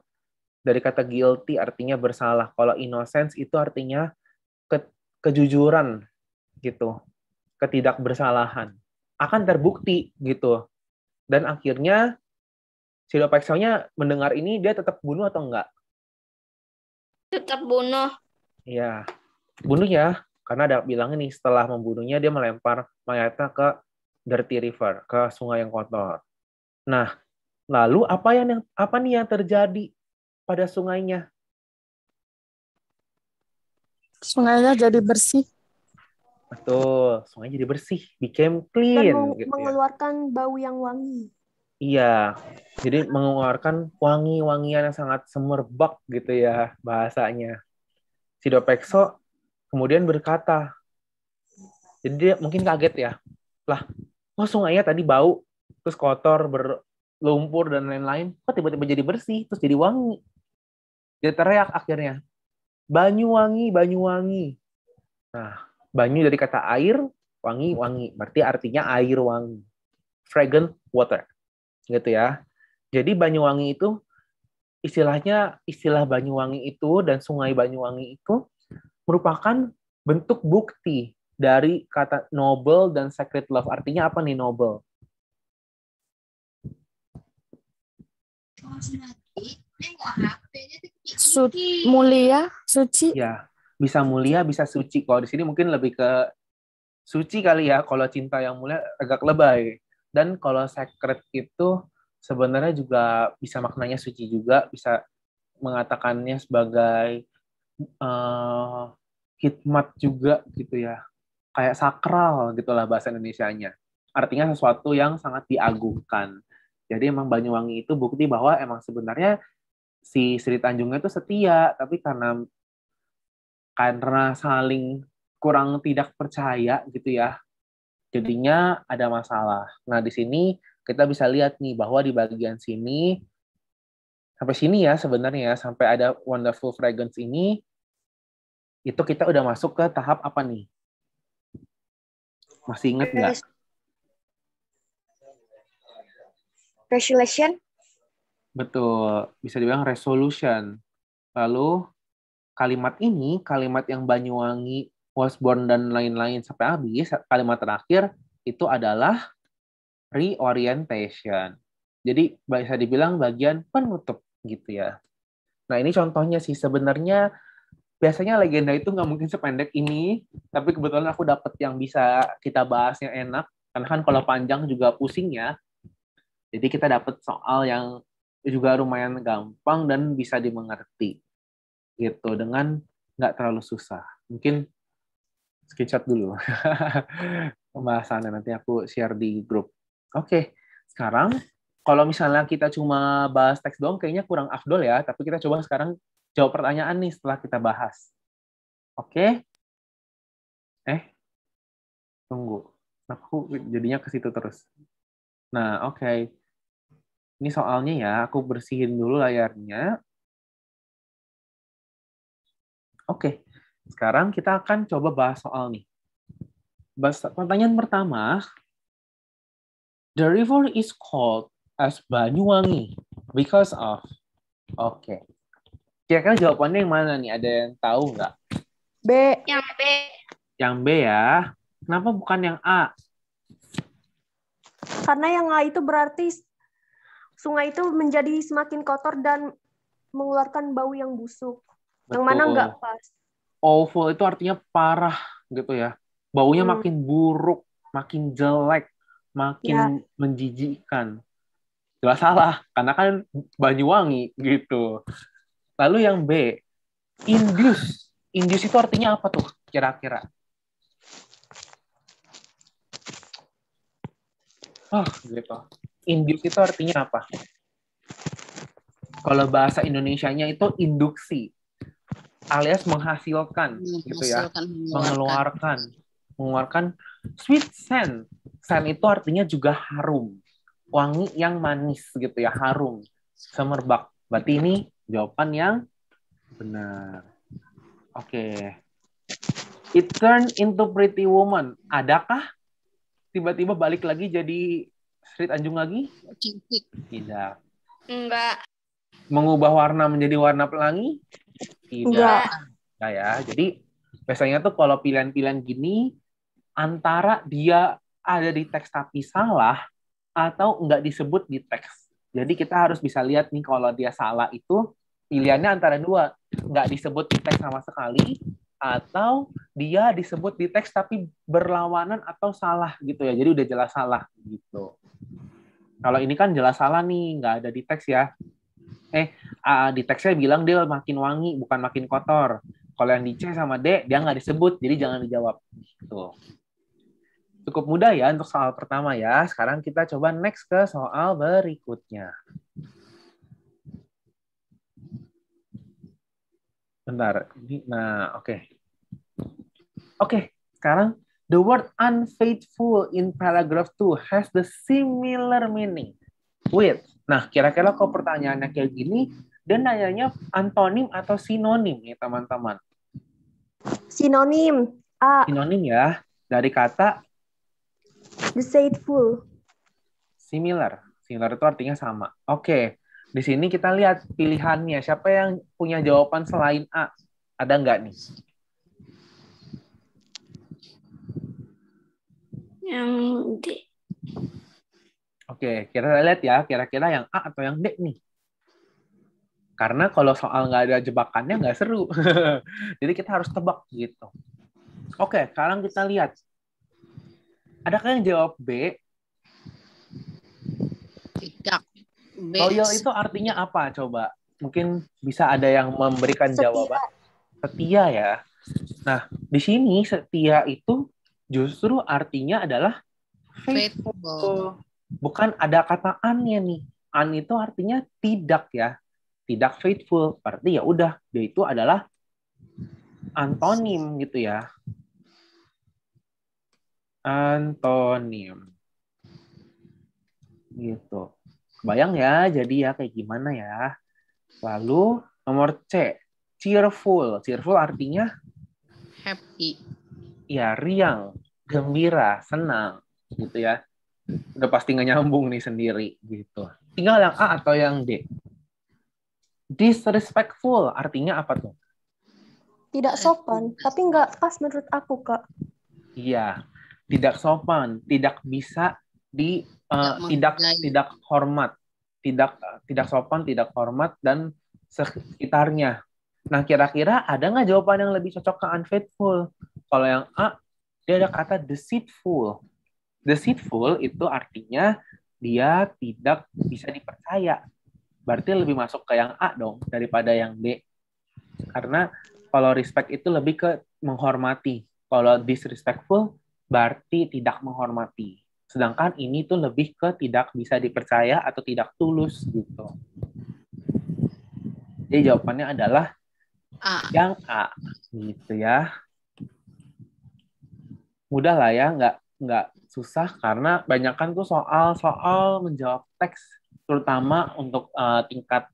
Dari kata guilty artinya bersalah. Kalau innocence itu artinya ke- kejujuran gitu. Ketidakbersalahan. Akan terbukti gitu. Dan akhirnya si Dopeksonya mendengar ini dia tetap bunuh atau enggak? Tetap bunuh. Iya, bunuh ya. Karena ada bilang nih setelah membunuhnya dia melempar mayatnya ke dirty river, ke sungai yang kotor. Nah, lalu apa yang apa nih yang terjadi pada sungainya? Sungainya jadi bersih. Betul, sungai jadi bersih, became Dan clean meng- gitu ya. mengeluarkan bau yang wangi. Iya, jadi mengeluarkan wangi-wangian yang sangat semerbak gitu ya bahasanya. Si Dopekso kemudian berkata, jadi dia mungkin kaget ya, lah, kok sungainya tadi bau, terus kotor, berlumpur dan lain-lain, kok tiba-tiba jadi bersih, terus jadi wangi. Dia teriak akhirnya, Banyuwangi, Banyuwangi. Nah, banyu dari kata air, wangi, wangi. Berarti artinya air wangi. Fragrant water gitu ya. Jadi Banyuwangi itu istilahnya istilah Banyuwangi itu dan Sungai Banyuwangi itu merupakan bentuk bukti dari kata noble dan sacred love. Artinya apa nih noble? Su mulia, suci. Ya, bisa mulia, bisa suci. Kalau di sini mungkin lebih ke suci kali ya. Kalau cinta yang mulia agak lebay. Dan kalau sacred itu sebenarnya juga bisa maknanya suci juga, bisa mengatakannya sebagai eh, hikmat juga gitu ya. Kayak sakral gitulah bahasa Indonesianya. Artinya sesuatu yang sangat diagungkan. Jadi emang Banyuwangi itu bukti bahwa emang sebenarnya si Sri Tanjungnya itu setia, tapi karena karena saling kurang tidak percaya gitu ya, jadinya ada masalah. Nah di sini kita bisa lihat nih bahwa di bagian sini sampai sini ya sebenarnya sampai ada wonderful fragrance ini itu kita udah masuk ke tahap apa nih? Masih inget nggak? Resolution. Betul, bisa dibilang resolution. Lalu kalimat ini, kalimat yang Banyuwangi, was born dan lain-lain sampai habis, kalimat terakhir itu adalah reorientation. Jadi bisa dibilang bagian penutup gitu ya. Nah ini contohnya sih sebenarnya biasanya legenda itu nggak mungkin sependek ini, tapi kebetulan aku dapat yang bisa kita bahas yang enak. Karena kan kalau panjang juga pusing ya. Jadi kita dapat soal yang juga lumayan gampang dan bisa dimengerti gitu dengan nggak terlalu susah. Mungkin screenshot dulu pembahasannya nanti aku share di grup. Oke, sekarang kalau misalnya kita cuma bahas teks doang kayaknya kurang afdol ya, tapi kita coba sekarang jawab pertanyaan nih setelah kita bahas. Oke? Eh, tunggu. Aku jadinya ke situ terus. Nah, oke. Okay. Ini soalnya ya, aku bersihin dulu layarnya. Oke, sekarang kita akan coba bahas soal nih. Pertanyaan pertama, the river is called as Banyuwangi because of. Oke, kira-kira jawabannya yang mana nih? Ada yang tahu nggak? B. Yang B. Yang B ya. Kenapa bukan yang A? Karena yang A itu berarti sungai itu menjadi semakin kotor dan mengeluarkan bau yang busuk. Yang mana Betul. nggak pas. Awful itu artinya parah gitu ya. Baunya Hmm. makin buruk, makin jelek, makin Ya. menjijikkan. Jelas salah, karena kan Banyuwangi gitu. Lalu yang B, induce. Induce itu artinya apa tuh kira-kira? Oh, gitu. Induce itu artinya apa? Kalau bahasa Indonesianya itu induksi, alias menghasilkan, gitu ya Menghasilkan, mengeluarkan. mengeluarkan mengeluarkan sweet scent. Scent itu artinya juga harum. Wangi yang manis gitu ya, harum. Semerbak. Berarti ini jawaban yang benar. Oke. It turned into pretty woman. Adakah tiba-tiba balik lagi jadi Sri Tanjung lagi? Tidak. Enggak. Mengubah warna menjadi warna pelangi? Tidak. Enggak. Nah ya, jadi biasanya tuh kalau pilihan-pilihan gini antara dia ada di teks tapi salah atau enggak disebut di teks. Jadi kita harus bisa lihat nih kalau dia salah itu pilihannya antara dua, enggak disebut di teks sama sekali atau dia disebut di teks tapi berlawanan atau salah gitu ya. Jadi udah jelas salah gitu. Kalau ini kan jelas salah nih, nggak ada di teks ya. Eh, ah, di teksnya bilang dia makin wangi, bukan makin kotor. Kalau yang di C sama D, dia nggak disebut, jadi jangan dijawab. Gitu. Cukup mudah ya untuk soal pertama ya. Sekarang kita coba next ke soal berikutnya. Bentar. Ini- Nah, oke. Oke, sekarang the word unfaithful in paragraph 2 has the similar meaning with. Nah, kira-kira kalau pertanyaannya kayak gini, dia nanyanya antonim atau sinonim nih, teman-teman. Sinonim. A. Sinonim ya, dari kata Deceitful. similar. Similar itu artinya sama. Oke, di sini kita lihat pilihannya. Siapa yang punya jawaban selain A? Ada nggak nih? Yang D. Oke, kita lihat ya, kira-kira yang A atau yang D nih. Karena kalau soal nggak ada jebakannya nggak seru. Jadi kita harus tebak gitu. Oke, sekarang kita lihat. Adakah yang jawab B? Tidak. B. Loyal itu artinya apa coba? Mungkin bisa ada yang memberikan Setia. jawaban. Setia ya. Nah, di sini setia itu justru artinya adalah faithful. faithful. Bukan ada kata an-nya nih. An itu artinya tidak ya. Tidak faithful. Berarti ya udah, dia itu adalah antonim gitu ya. Antonim. Gitu. Bayang ya, jadi ya kayak gimana ya. Lalu nomor C, cheerful. Cheerful artinya Happy. ya riang, gembira, senang gitu ya. Udah pasti nggak nyambung nih sendiri gitu. Tinggal yang A atau yang D. Disrespectful artinya apa tuh? Tidak sopan, tapi nggak pas menurut aku, Kak. Iya, tidak sopan, tidak bisa di eh, Tidak tidak tidak hormat, tidak tidak sopan, tidak hormat dan sekitarnya. Nah, kira-kira ada nggak jawaban yang lebih cocok ke unfaithful? Kalau yang A, dia ada kata deceitful. Deceitful itu artinya dia tidak bisa dipercaya. Berarti lebih masuk ke yang A dong daripada yang B. Karena kalau respect itu lebih ke menghormati. Kalau disrespectful berarti tidak menghormati. Sedangkan ini tuh lebih ke tidak bisa dipercaya atau tidak tulus gitu. Jadi jawabannya adalah A. yang A gitu ya. Mudah lah ya, nggak nggak susah karena banyakkan tuh soal-soal menjawab teks terutama untuk eh, tingkat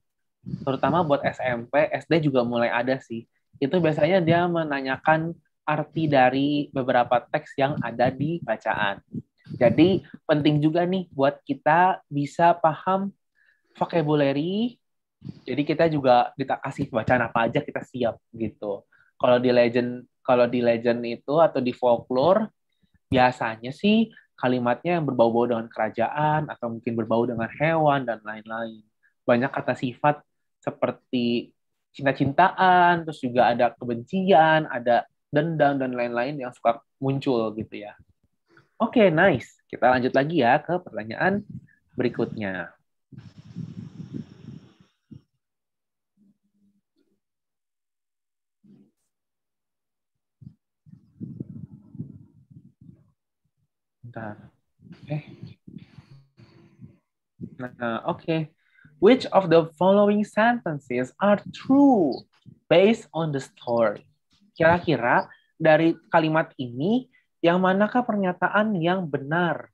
terutama buat SMP, SD juga mulai ada sih. Itu biasanya dia menanyakan arti dari beberapa teks yang ada di bacaan. Jadi penting juga nih buat kita bisa paham vocabulary. Jadi kita juga kita kasih bacaan apa aja kita siap gitu. Kalau di legend kalau di legend itu atau di folklore biasanya sih kalimatnya yang berbau-bau dengan kerajaan atau mungkin berbau dengan hewan dan lain-lain. Banyak kata sifat seperti cinta-cintaan, terus juga ada kebencian, ada dendam dan lain-lain yang suka muncul gitu ya. Oke, nice. Kita lanjut lagi ya ke pertanyaan berikutnya. Bentar. Eh. Nah, oke. Which of the following sentences are true based on the story? Kira-kira dari kalimat ini yang manakah pernyataan yang benar?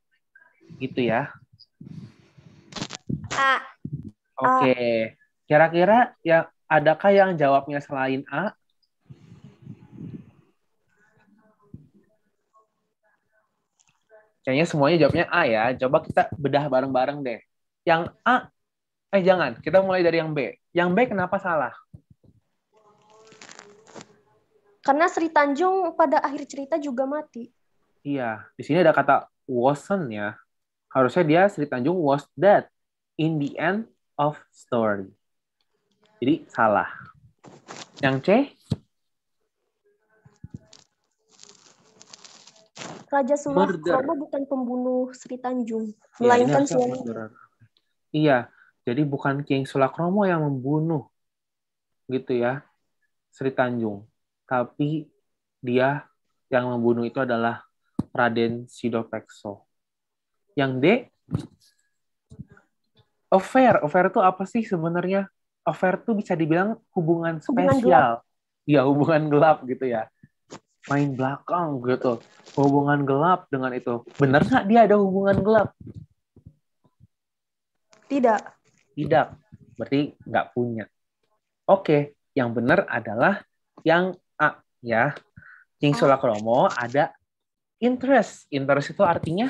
Gitu ya. A. Oke. Kira-kira yang adakah yang jawabnya selain A? Kayaknya semuanya jawabnya A ya. Coba kita bedah bareng-bareng deh. Yang A, eh jangan. Kita mulai dari yang B. Yang B kenapa salah? Karena Sri Tanjung pada akhir cerita juga mati. Iya, di sini ada kata wasn't ya. Harusnya dia Sri Tanjung was dead in the end of story. Jadi salah. Yang C, Raja Murder. bukan pembunuh Sri Tanjung, Iya, melainkan suaminya. murderer. Iya, jadi bukan King Sulakromo yang membunuh gitu ya Sri Tanjung, tapi dia yang membunuh itu adalah Raden Sidopekso. Yang D, affair. Affair itu apa sih sebenarnya? Affair itu bisa dibilang hubungan Hubungan spesial. Iya, hubungan gelap gitu ya. Main belakang gitu. Hubungan gelap dengan itu. Bener nggak dia ada hubungan gelap? Tidak. Tidak. Berarti nggak punya. Oke, yang benar adalah yang A ya. King Sulakromo ada interest. Interest itu artinya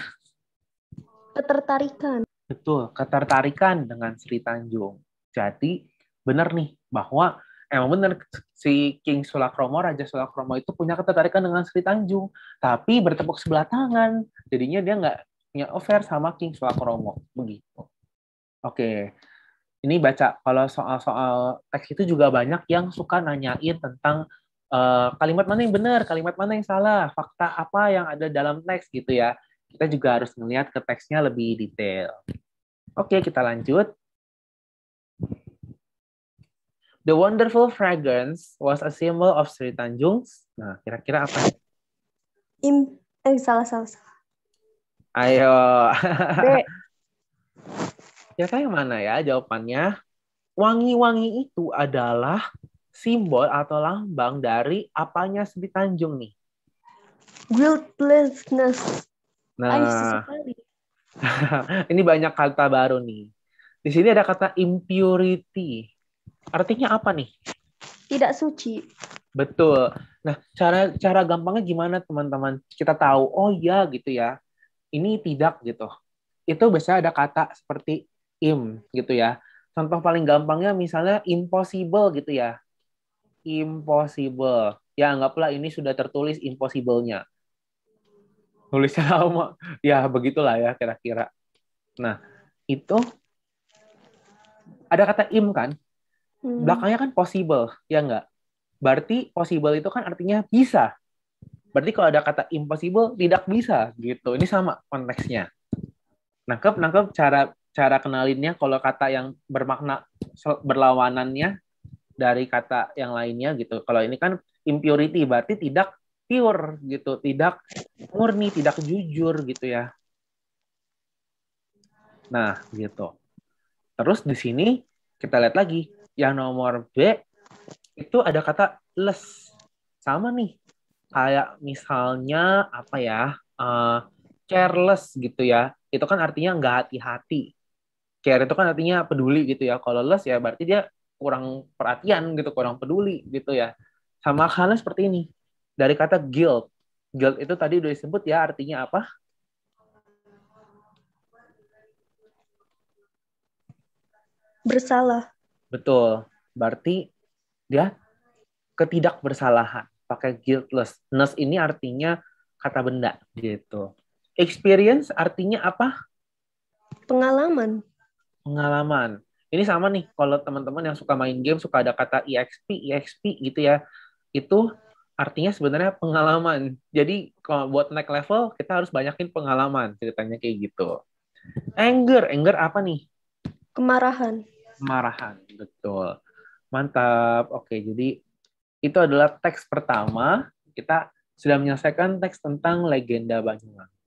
Ketertarikan. betul ketertarikan dengan Sri Tanjung. Jadi benar nih bahwa emang benar si King Sulakromo, Raja Sulakromo itu punya ketertarikan dengan Sri Tanjung, tapi bertepuk sebelah tangan. Jadinya dia nggak punya affair sama King Sulakromo begitu. Oke, ini baca kalau soal-soal teks itu juga banyak yang suka nanyain tentang eh, kalimat mana yang benar, kalimat mana yang salah, fakta apa yang ada dalam teks gitu ya. Kita juga harus melihat ke teksnya lebih detail. Oke, kita lanjut. The wonderful fragrance was a symbol of Sri Tanjung. Nah, kira-kira apa? Im eh salah salah. salah. Ayo. Kira-kira yang mana ya jawabannya? Wangi-wangi itu adalah simbol atau lambang dari apanya Sri Tanjung nih? Guiltlessness. Nah, ini banyak kata baru nih. Di sini ada kata impurity. Artinya apa nih? Tidak suci. Betul. Nah, cara cara gampangnya gimana teman-teman? Kita tahu, oh iya gitu ya. Ini tidak gitu. Itu biasanya ada kata seperti im gitu ya. Contoh paling gampangnya misalnya impossible gitu ya. Impossible. Ya anggaplah ini sudah tertulis impossible-nya. Tulisnya lama. Ya begitulah ya kira-kira. Nah, itu ada kata im kan? Hmm. belakangnya kan possible, ya enggak? Berarti possible itu kan artinya bisa. Berarti kalau ada kata impossible tidak bisa gitu. Ini sama konteksnya. Nangkep, nangkep cara cara kenalinnya kalau kata yang bermakna berlawanannya dari kata yang lainnya gitu. Kalau ini kan impurity berarti tidak pure gitu, tidak murni, tidak jujur gitu ya. Nah, gitu. Terus di sini kita lihat lagi yang nomor B itu ada kata less sama nih kayak misalnya apa ya eh, careless gitu ya. Itu kan artinya nggak hati-hati. Care itu kan artinya peduli gitu ya. Kalau less ya berarti dia kurang perhatian gitu kurang peduli gitu ya. Sama halnya seperti ini. Dari kata guilt. Guilt itu tadi udah disebut ya artinya apa? Bersalah. Betul. Berarti dia ketidakbersalahan. Pakai guiltlessness ini artinya kata benda gitu. Experience artinya apa? Pengalaman. Pengalaman. Ini sama nih kalau teman-teman yang suka main game suka ada kata EXP, EXP gitu ya. Itu artinya sebenarnya pengalaman. Jadi kalau buat naik level kita harus banyakin pengalaman ceritanya kayak gitu. Anger, anger apa nih? Kemarahan. Kemarahan. Betul. Mantap. Oke, jadi itu adalah teks pertama. Kita sudah menyelesaikan teks tentang legenda Banyuwangi.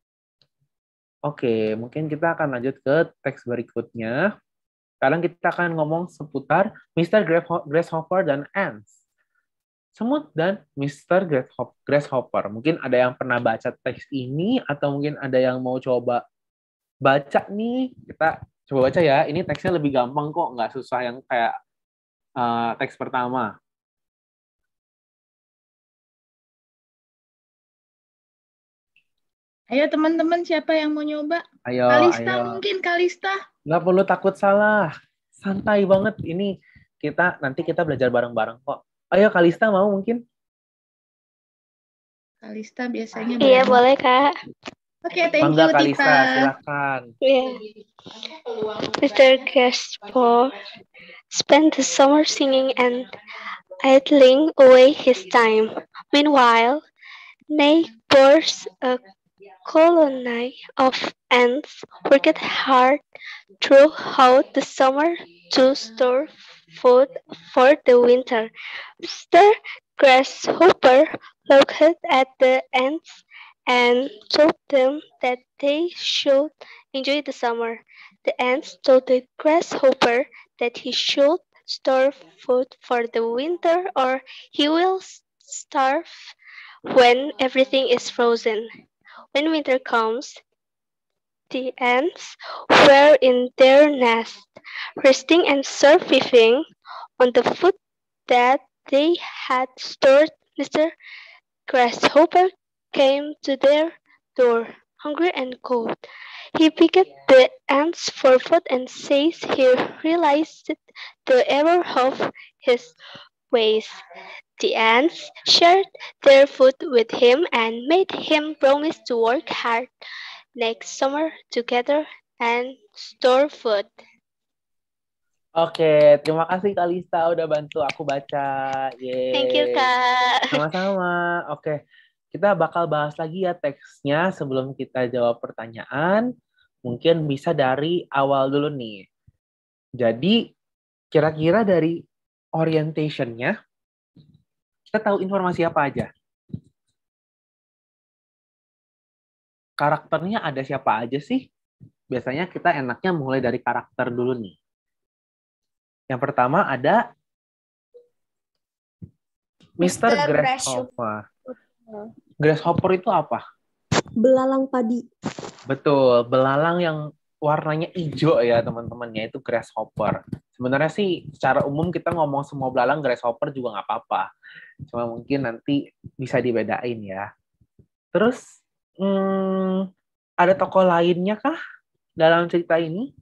Oke, mungkin kita akan lanjut ke teks berikutnya. Sekarang kita akan ngomong seputar Mr. Grassho- Grasshopper dan Ants. Semut dan Mr. Grasshop- Grasshopper. Mungkin ada yang pernah baca teks ini atau mungkin ada yang mau coba baca nih. Kita coba baca ya. Ini teksnya lebih gampang kok, nggak susah yang kayak uh, teks pertama. Ayo teman-teman siapa yang mau nyoba? Ayo, Kalista ayo. mungkin Kalista. Nggak perlu takut salah. Santai banget. Ini kita nanti kita belajar bareng-bareng kok. Ayo Kalista mau mungkin? Kalista biasanya Iya boleh kak. Oke, thank Bangga you Kalista, Tita. silakan. Yeah. Mr. Gaspo spent the summer singing and idling away his time. Meanwhile, neighbors, a colony of ants, worked hard throughout the summer to store food for the winter. Mr. Grasshopper looked at the ants and told them that they should enjoy the summer. The ants told the grasshopper that he should store food for the winter or he will starve when everything is frozen. When winter comes, the ants were in their nest, resting and surviving on the food that they had stored. Mr. Grasshopper came to their door, hungry and cold. He picked the ants for food and says he realized the error of his ways. The ants shared their food with him and made him promise to work hard next summer together and store food. Oke, terima kasih Kalista udah bantu aku baca. Yeay. Thank you, Kak. Sama-sama. Oke, kita bakal bahas lagi ya teksnya sebelum kita jawab pertanyaan. Mungkin bisa dari awal dulu nih. Jadi kira-kira dari orientation-nya kita tahu informasi apa aja? Karakternya ada siapa aja sih? Biasanya kita enaknya mulai dari karakter dulu nih. Yang pertama ada Mr. Mr. Grasshopper. Grasshopper itu apa? Belalang padi. Betul, belalang yang warnanya hijau ya teman-temannya itu grasshopper. Sebenarnya sih secara umum kita ngomong semua belalang grasshopper juga nggak apa-apa. Cuma mungkin nanti bisa dibedain ya. Terus hmm, ada tokoh lainnya kah dalam cerita ini?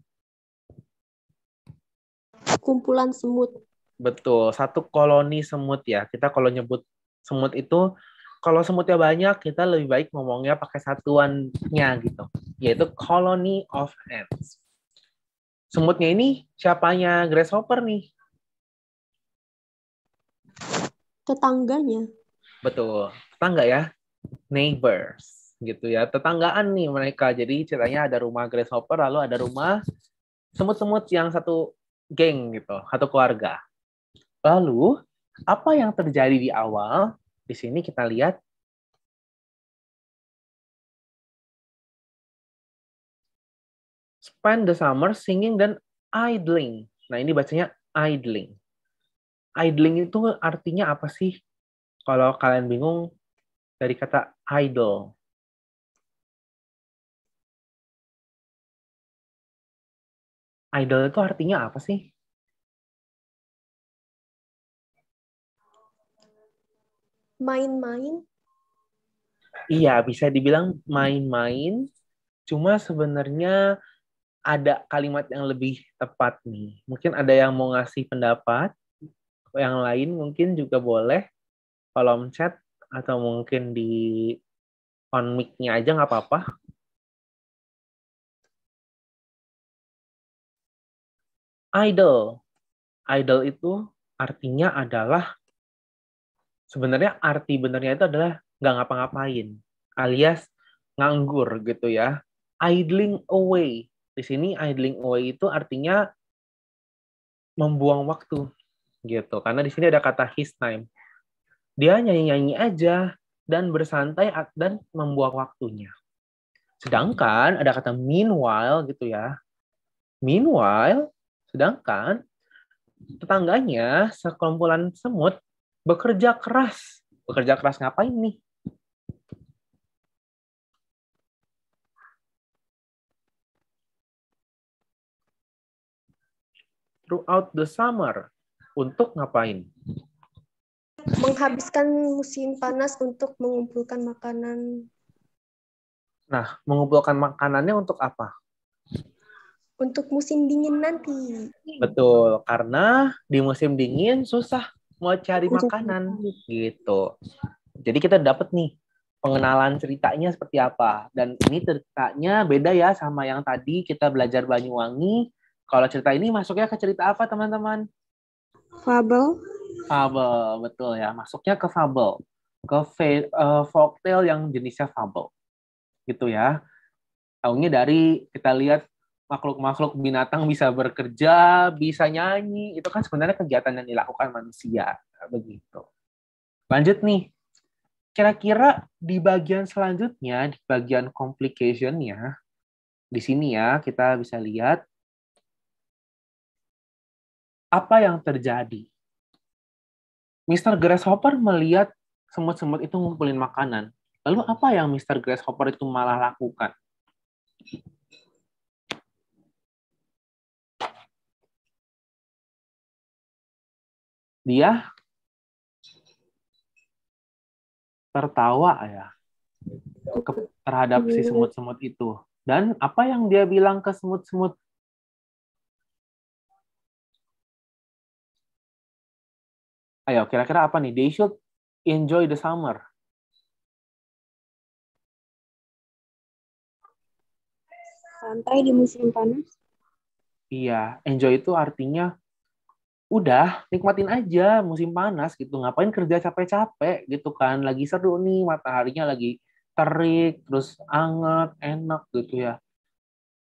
Kumpulan semut. Betul, satu koloni semut ya. Kita kalau nyebut semut itu, kalau semutnya banyak, kita lebih baik ngomongnya pakai satuannya gitu, yaitu colony of ants. Semutnya ini siapanya grasshopper nih? Tetangganya. Betul, tetangga ya, neighbors gitu ya, tetanggaan nih mereka. Jadi ceritanya ada rumah grasshopper, lalu ada rumah semut-semut yang satu geng gitu, satu keluarga. Lalu apa yang terjadi di awal? Di sini kita lihat spend the summer singing dan idling. Nah, ini bacanya idling. Idling itu artinya apa sih? Kalau kalian bingung dari kata idle. Idle itu artinya apa sih? Main-main. Iya, bisa dibilang main-main. Cuma sebenarnya ada kalimat yang lebih tepat nih. Mungkin ada yang mau ngasih pendapat, yang lain mungkin juga boleh kolom chat atau mungkin di on mic-nya aja nggak apa-apa. Idle. Idle itu artinya adalah sebenarnya arti benernya itu adalah nggak ngapa-ngapain, alias nganggur gitu ya. Idling away. Di sini idling away itu artinya membuang waktu gitu. Karena di sini ada kata his time. Dia nyanyi-nyanyi aja dan bersantai dan membuang waktunya. Sedangkan ada kata meanwhile gitu ya. Meanwhile, sedangkan tetangganya sekumpulan semut bekerja keras. Bekerja keras ngapain nih? Throughout the summer. Untuk ngapain? Menghabiskan musim panas untuk mengumpulkan makanan. Nah, mengumpulkan makanannya untuk apa? Untuk musim dingin nanti. Betul, karena di musim dingin susah mau cari makanan gitu. Jadi kita dapat nih pengenalan ceritanya seperti apa. Dan ini ceritanya beda ya sama yang tadi kita belajar Banyuwangi. Kalau cerita ini masuknya ke cerita apa teman-teman? Fabel. Fabel, betul ya. Masuknya ke fabel. Ke uh, folktale yang jenisnya fabel. Gitu ya. Tahunya dari kita lihat makhluk-makhluk binatang bisa bekerja, bisa nyanyi, itu kan sebenarnya kegiatan yang dilakukan manusia. Begitu. Lanjut nih. Kira-kira di bagian selanjutnya, di bagian complication-nya, di sini ya kita bisa lihat apa yang terjadi. Mr. Grasshopper melihat semut-semut itu ngumpulin makanan. Lalu apa yang Mr. Grasshopper itu malah lakukan? Dia tertawa ya terhadap si semut-semut itu. Dan apa yang dia bilang ke semut-semut? Ayo, kira-kira apa nih? They should enjoy the summer. Santai di musim panas. Iya, enjoy itu artinya udah nikmatin aja musim panas gitu. Ngapain kerja capek-capek gitu kan? Lagi seru nih, mataharinya lagi terik, terus anget, enak gitu ya.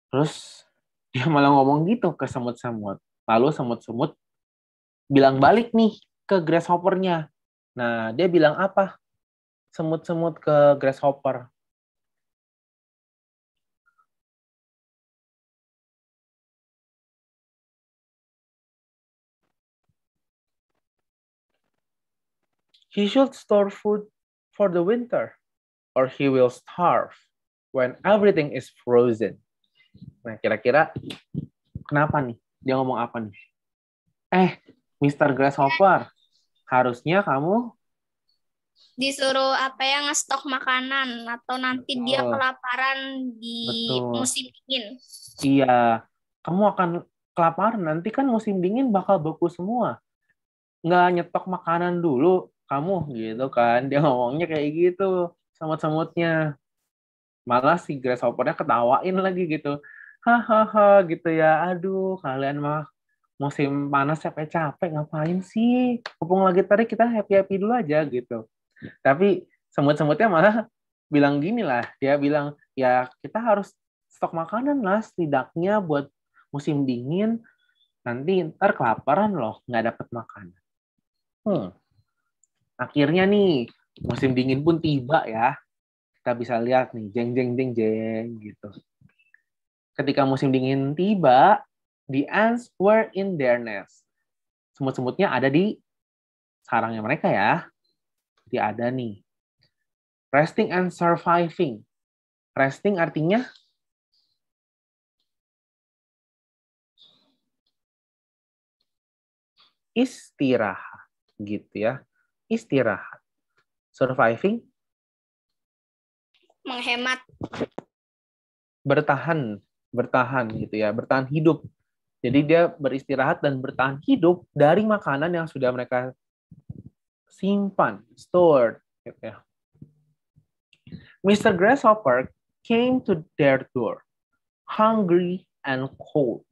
Terus dia malah ngomong gitu ke semut-semut. Lalu semut-semut bilang balik nih ke grasshopper-nya. Nah, dia bilang apa? Semut-semut ke grasshopper. He should store food for the winter, or he will starve when everything is frozen. Nah, kira-kira kenapa nih? Dia ngomong apa nih? Eh, Mr. Grasshopper, harusnya kamu disuruh apa ya ngestok makanan atau nanti dia Oh. kelaparan di Betul. musim dingin. Iya, kamu akan kelaparan. Nanti kan musim dingin bakal beku semua. Nggak nyetok makanan dulu, kamu gitu kan. Dia ngomongnya kayak gitu, semut-semutnya. Malah si grasshopper-nya ketawain lagi gitu. Hahaha gitu ya. Aduh, kalian mah musim panas capek-capek ngapain sih? Mumpung lagi tarik kita happy-happy dulu aja gitu. Tapi semut-semutnya malah bilang gini lah. Dia bilang, ya kita harus stok makanan lah setidaknya buat musim dingin nanti ntar kelaparan loh nggak dapat makanan. Hmm. Akhirnya nih musim dingin pun tiba ya. Kita bisa lihat nih jeng jeng jeng jeng gitu. Ketika musim dingin tiba, the ants were in their nest. Semut-semutnya ada di sarangnya mereka ya. Dia ada nih. Resting and surviving. Resting artinya istirahat gitu ya istirahat. Surviving? Menghemat. Bertahan bertahan gitu ya bertahan hidup. Jadi dia beristirahat dan bertahan hidup dari makanan yang sudah mereka simpan stored gitu ya. Mr. Grasshopper came to their door hungry and cold.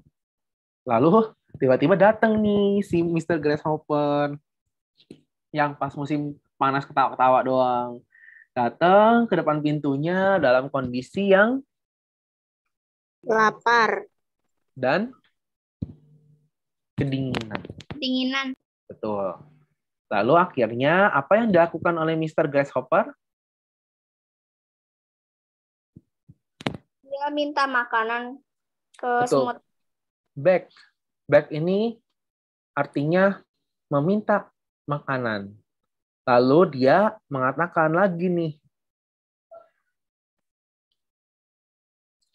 Lalu tiba-tiba datang nih si Mr. Grasshopper yang pas musim panas ketawa-ketawa doang. Datang ke depan pintunya dalam kondisi yang lapar, dan kedinginan. dinginan. Betul. Lalu akhirnya apa yang dilakukan oleh Mr. Grasshopper? Dia minta makanan ke Betul. semut. Back. Back ini artinya meminta makanan. Lalu dia mengatakan lagi nih.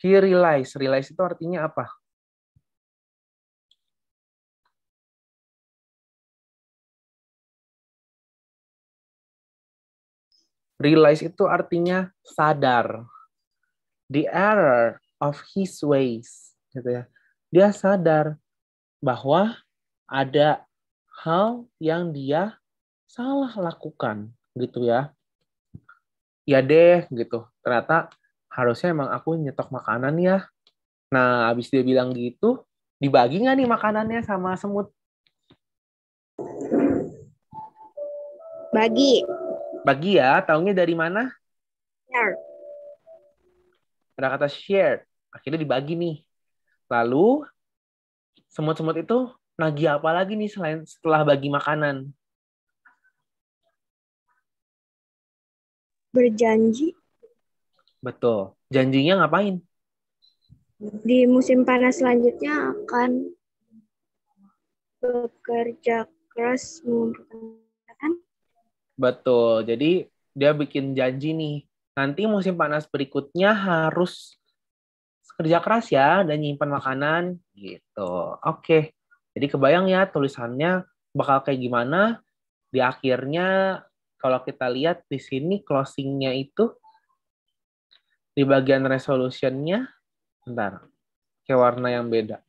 He realize. Realize itu artinya apa? Realize itu artinya sadar. The error of his ways. Gitu ya. Dia sadar bahwa ada hal yang dia salah lakukan gitu ya. Ya deh gitu. Ternyata harusnya emang aku nyetok makanan ya. Nah, habis dia bilang gitu, dibagi nggak nih makanannya sama semut? Bagi. Bagi ya, taunya dari mana? Share. Ada kata share. Akhirnya dibagi nih. Lalu semut-semut itu nagih apa lagi nih selain setelah bagi makanan? berjanji Betul. Janjinya ngapain? di musim panas selanjutnya akan bekerja keras mengumpulkan Betul. Jadi dia bikin janji nih. Nanti musim panas berikutnya harus kerja keras ya dan nyimpan makanan gitu. Oke. Jadi kebayang ya tulisannya bakal kayak gimana di akhirnya kalau kita lihat di sini closingnya itu di bagian resolutionnya bentar kayak warna yang beda.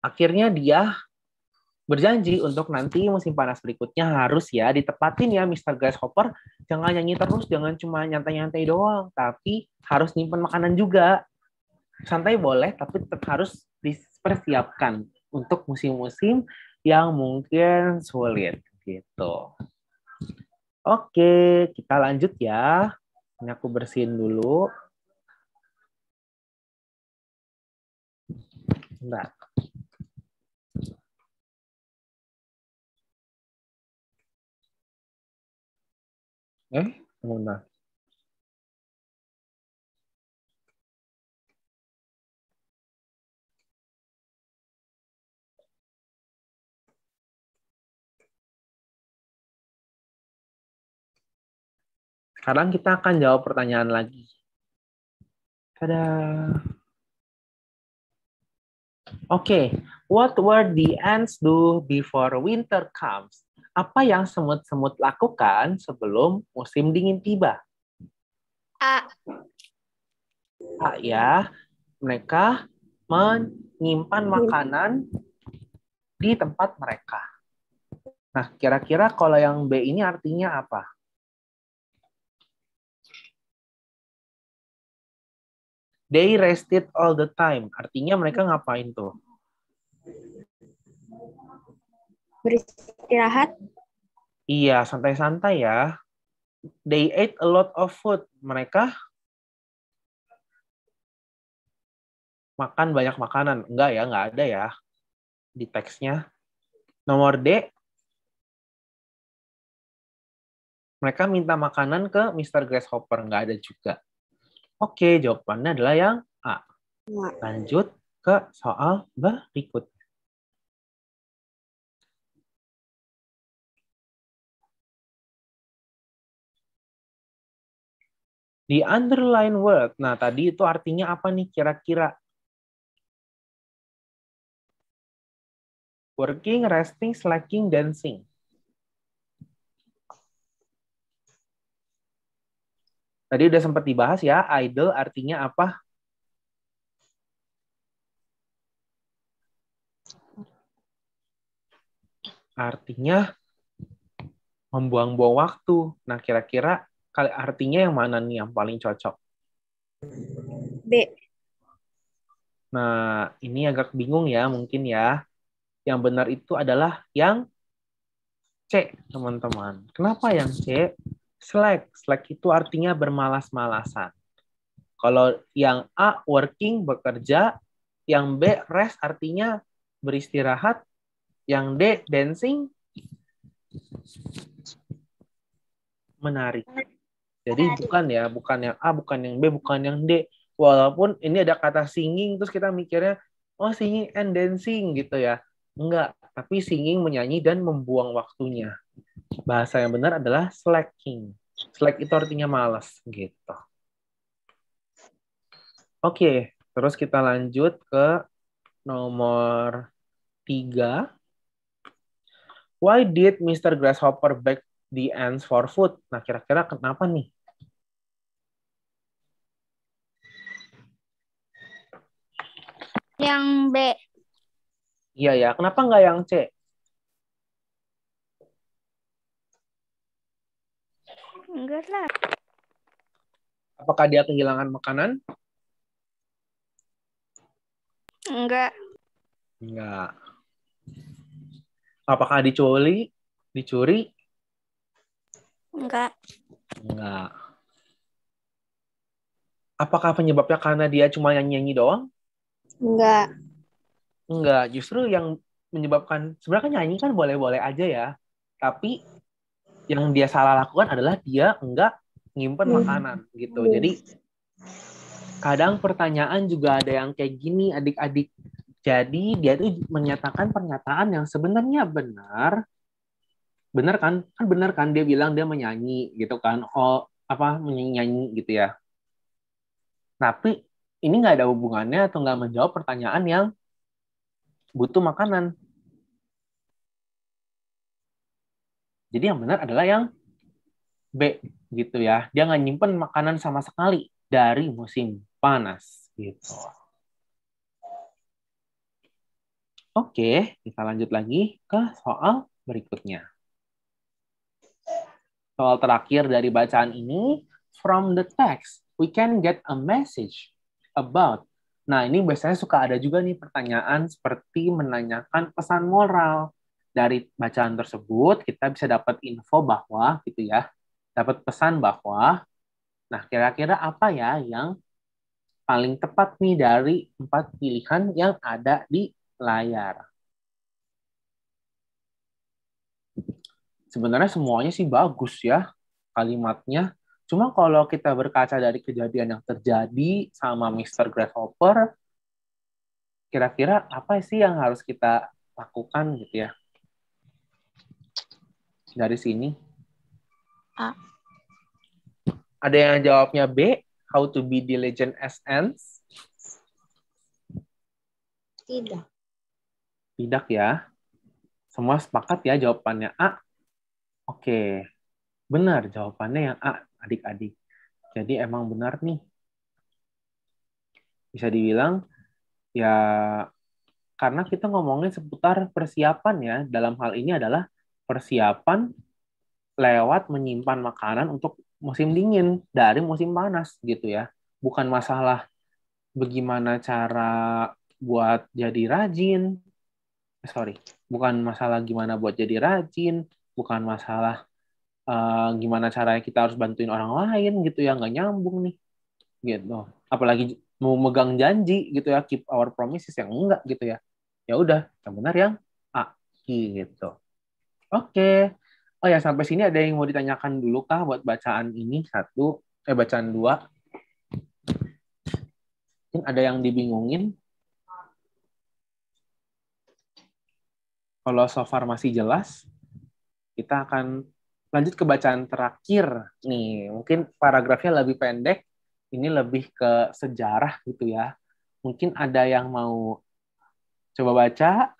Akhirnya dia berjanji untuk nanti musim panas berikutnya harus ya ditepatin ya Mr. Grasshopper jangan nyanyi terus jangan cuma nyantai-nyantai doang tapi harus nyimpen makanan juga santai boleh tapi tetap harus persiapkan untuk musim-musim yang mungkin sulit gitu. Oke, kita lanjut ya. Ini aku bersihin dulu. Bentar. Eh, mana? Sekarang kita akan jawab pertanyaan lagi. Tada. Oke, what were the ants do before winter comes? Apa yang semut-semut lakukan sebelum musim dingin tiba? A. A ya, mereka menyimpan makanan di tempat mereka. Nah, kira-kira kalau yang B ini artinya apa? They rested all the time. Artinya mereka ngapain tuh? Beristirahat. Iya, santai-santai ya. They ate a lot of food. Mereka makan banyak makanan. Enggak ya, enggak ada ya di teksnya. Nomor D, mereka minta makanan ke Mr. Grasshopper. Enggak ada juga. Oke, jawabannya adalah yang A. Lanjut ke soal berikut. Di underline word, nah tadi itu artinya apa nih kira-kira? Working, resting, slacking, dancing. Tadi udah sempat dibahas ya, idle artinya apa? Artinya membuang-buang waktu. Nah, kira-kira kali artinya yang mana nih yang paling cocok? B. Nah, ini agak bingung ya mungkin ya. Yang benar itu adalah yang C, teman-teman. Kenapa yang C? Slack. Slack itu artinya bermalas-malasan. Kalau yang A working bekerja, yang B rest artinya beristirahat, yang D dancing menarik. Jadi bukan ya, bukan yang A, bukan yang B, bukan yang D. Walaupun ini ada kata singing, terus kita mikirnya, oh singing and dancing gitu ya. Enggak, tapi singing menyanyi dan membuang waktunya. Bahasa yang benar adalah slacking. Slack itu artinya malas gitu. Oke, terus kita lanjut ke nomor tiga. Why did Mr. Grasshopper beg the ants for food? Nah, kira-kira kenapa nih? Yang B. Iya ya, kenapa nggak yang C? Enggak lah. Apakah dia kehilangan makanan? Enggak. Enggak. Apakah dicuri? Dicuri? Enggak. Enggak. Apakah penyebabnya karena dia cuma nyanyi-nyanyi doang? Enggak. Enggak, justru yang menyebabkan sebenarnya kan nyanyi kan boleh-boleh aja ya. Tapi yang dia salah lakukan adalah dia enggak nyimpen Hmm. makanan gitu. Hmm. Jadi kadang pertanyaan juga ada yang kayak gini adik-adik. Jadi dia tuh menyatakan pernyataan yang sebenarnya benar. Benar kan? Kan benar kan dia bilang dia menyanyi gitu kan. Oh, apa menyanyi gitu ya. Tapi ini nggak ada hubungannya atau nggak menjawab pertanyaan yang butuh makanan. Jadi yang benar adalah yang B gitu ya. Dia nggak nyimpen makanan sama sekali dari musim panas gitu. Oke, kita lanjut lagi ke soal berikutnya. Soal terakhir dari bacaan ini, from the text, we can get a message about. Nah, ini biasanya suka ada juga nih pertanyaan seperti menanyakan pesan moral. Dari bacaan tersebut, kita bisa dapat info bahwa, gitu ya, dapat pesan bahwa, nah kira-kira apa ya yang paling tepat nih dari empat pilihan yang ada di layar. Sebenarnya semuanya sih bagus ya kalimatnya. Cuma kalau kita berkaca dari kejadian yang terjadi sama Mr. Grasshopper, kira-kira apa sih yang harus kita lakukan gitu ya? Dari sini. A. Ada yang jawabnya B, how to be diligent as ants? Tidak. Tidak ya. Semua sepakat ya jawabannya A. Oke. Benar jawabannya yang A, adik-adik. Jadi emang benar nih. Bisa dibilang ya karena kita ngomongin seputar persiapan ya. Dalam hal ini adalah persiapan lewat menyimpan makanan untuk musim dingin dari musim panas gitu ya. Bukan masalah bagaimana cara buat jadi rajin. Eh, Sorry, bukan masalah gimana buat jadi rajin, bukan masalah uh, gimana caranya kita harus bantuin orang lain gitu ya, nggak nyambung nih. Gitu. Apalagi mau megang janji gitu ya, keep our promises yang enggak gitu ya. Ya udah, yang benar yang A gitu. Oke. Oh ya, sampai sini ada yang mau ditanyakan dulu kah buat bacaan ini? Satu, eh bacaan dua. Mungkin ada yang dibingungin? Kalau so far masih jelas, kita akan lanjut ke bacaan terakhir. Nih, mungkin paragrafnya lebih pendek, ini lebih ke sejarah gitu ya. Mungkin ada yang mau coba baca?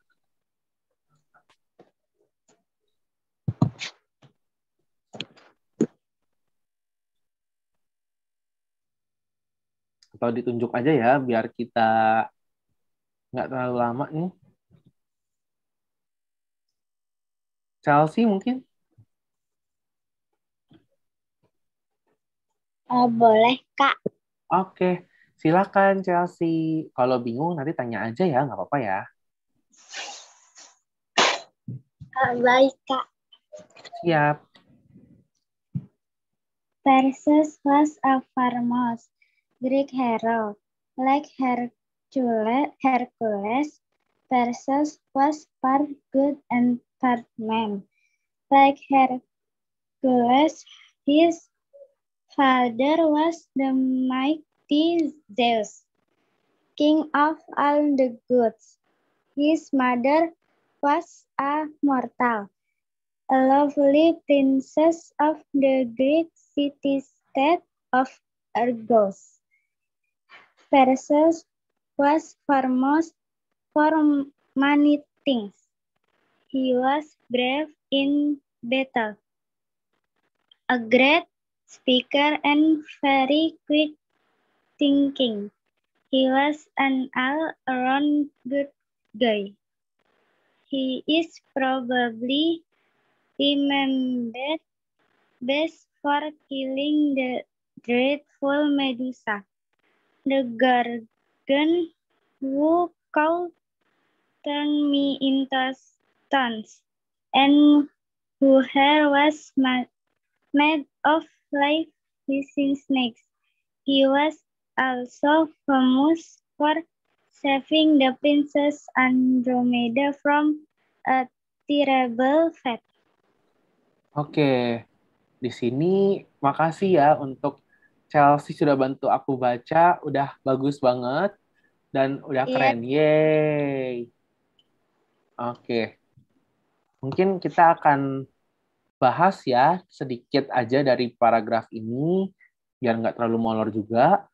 Atau ditunjuk aja ya biar kita nggak terlalu lama nih. Chelsea mungkin? Oh, boleh, Kak. Oke, silakan Chelsea. Kalau bingung nanti tanya aja ya, nggak apa-apa ya. Ah, baik, Kak. Siap. Perseus was a famous Greek hero. Like Hercules, Perseus was part good and part man. Like Hercules, his father was the mighty Zeus, king of all the gods. His mother was a mortal, a lovely princess of the Greek city-state of Argos. Perseus was famous for many things. He was brave in battle, a great speaker, and very quick thinking. He was an all-around good guy. He is probably remembered best for killing the dreadful Medusa, the Gorgon who could turn me into stones, and whose hair was ma- made of life-hissing snakes. He was also famous for saving the Princess Andromeda from a terrible fate. Oke, di sini makasih ya untuk Chelsea sudah bantu aku baca, udah bagus banget dan udah Iya. keren. Yeay. Oke. Mungkin kita akan bahas ya sedikit aja dari paragraf ini biar nggak terlalu molor juga.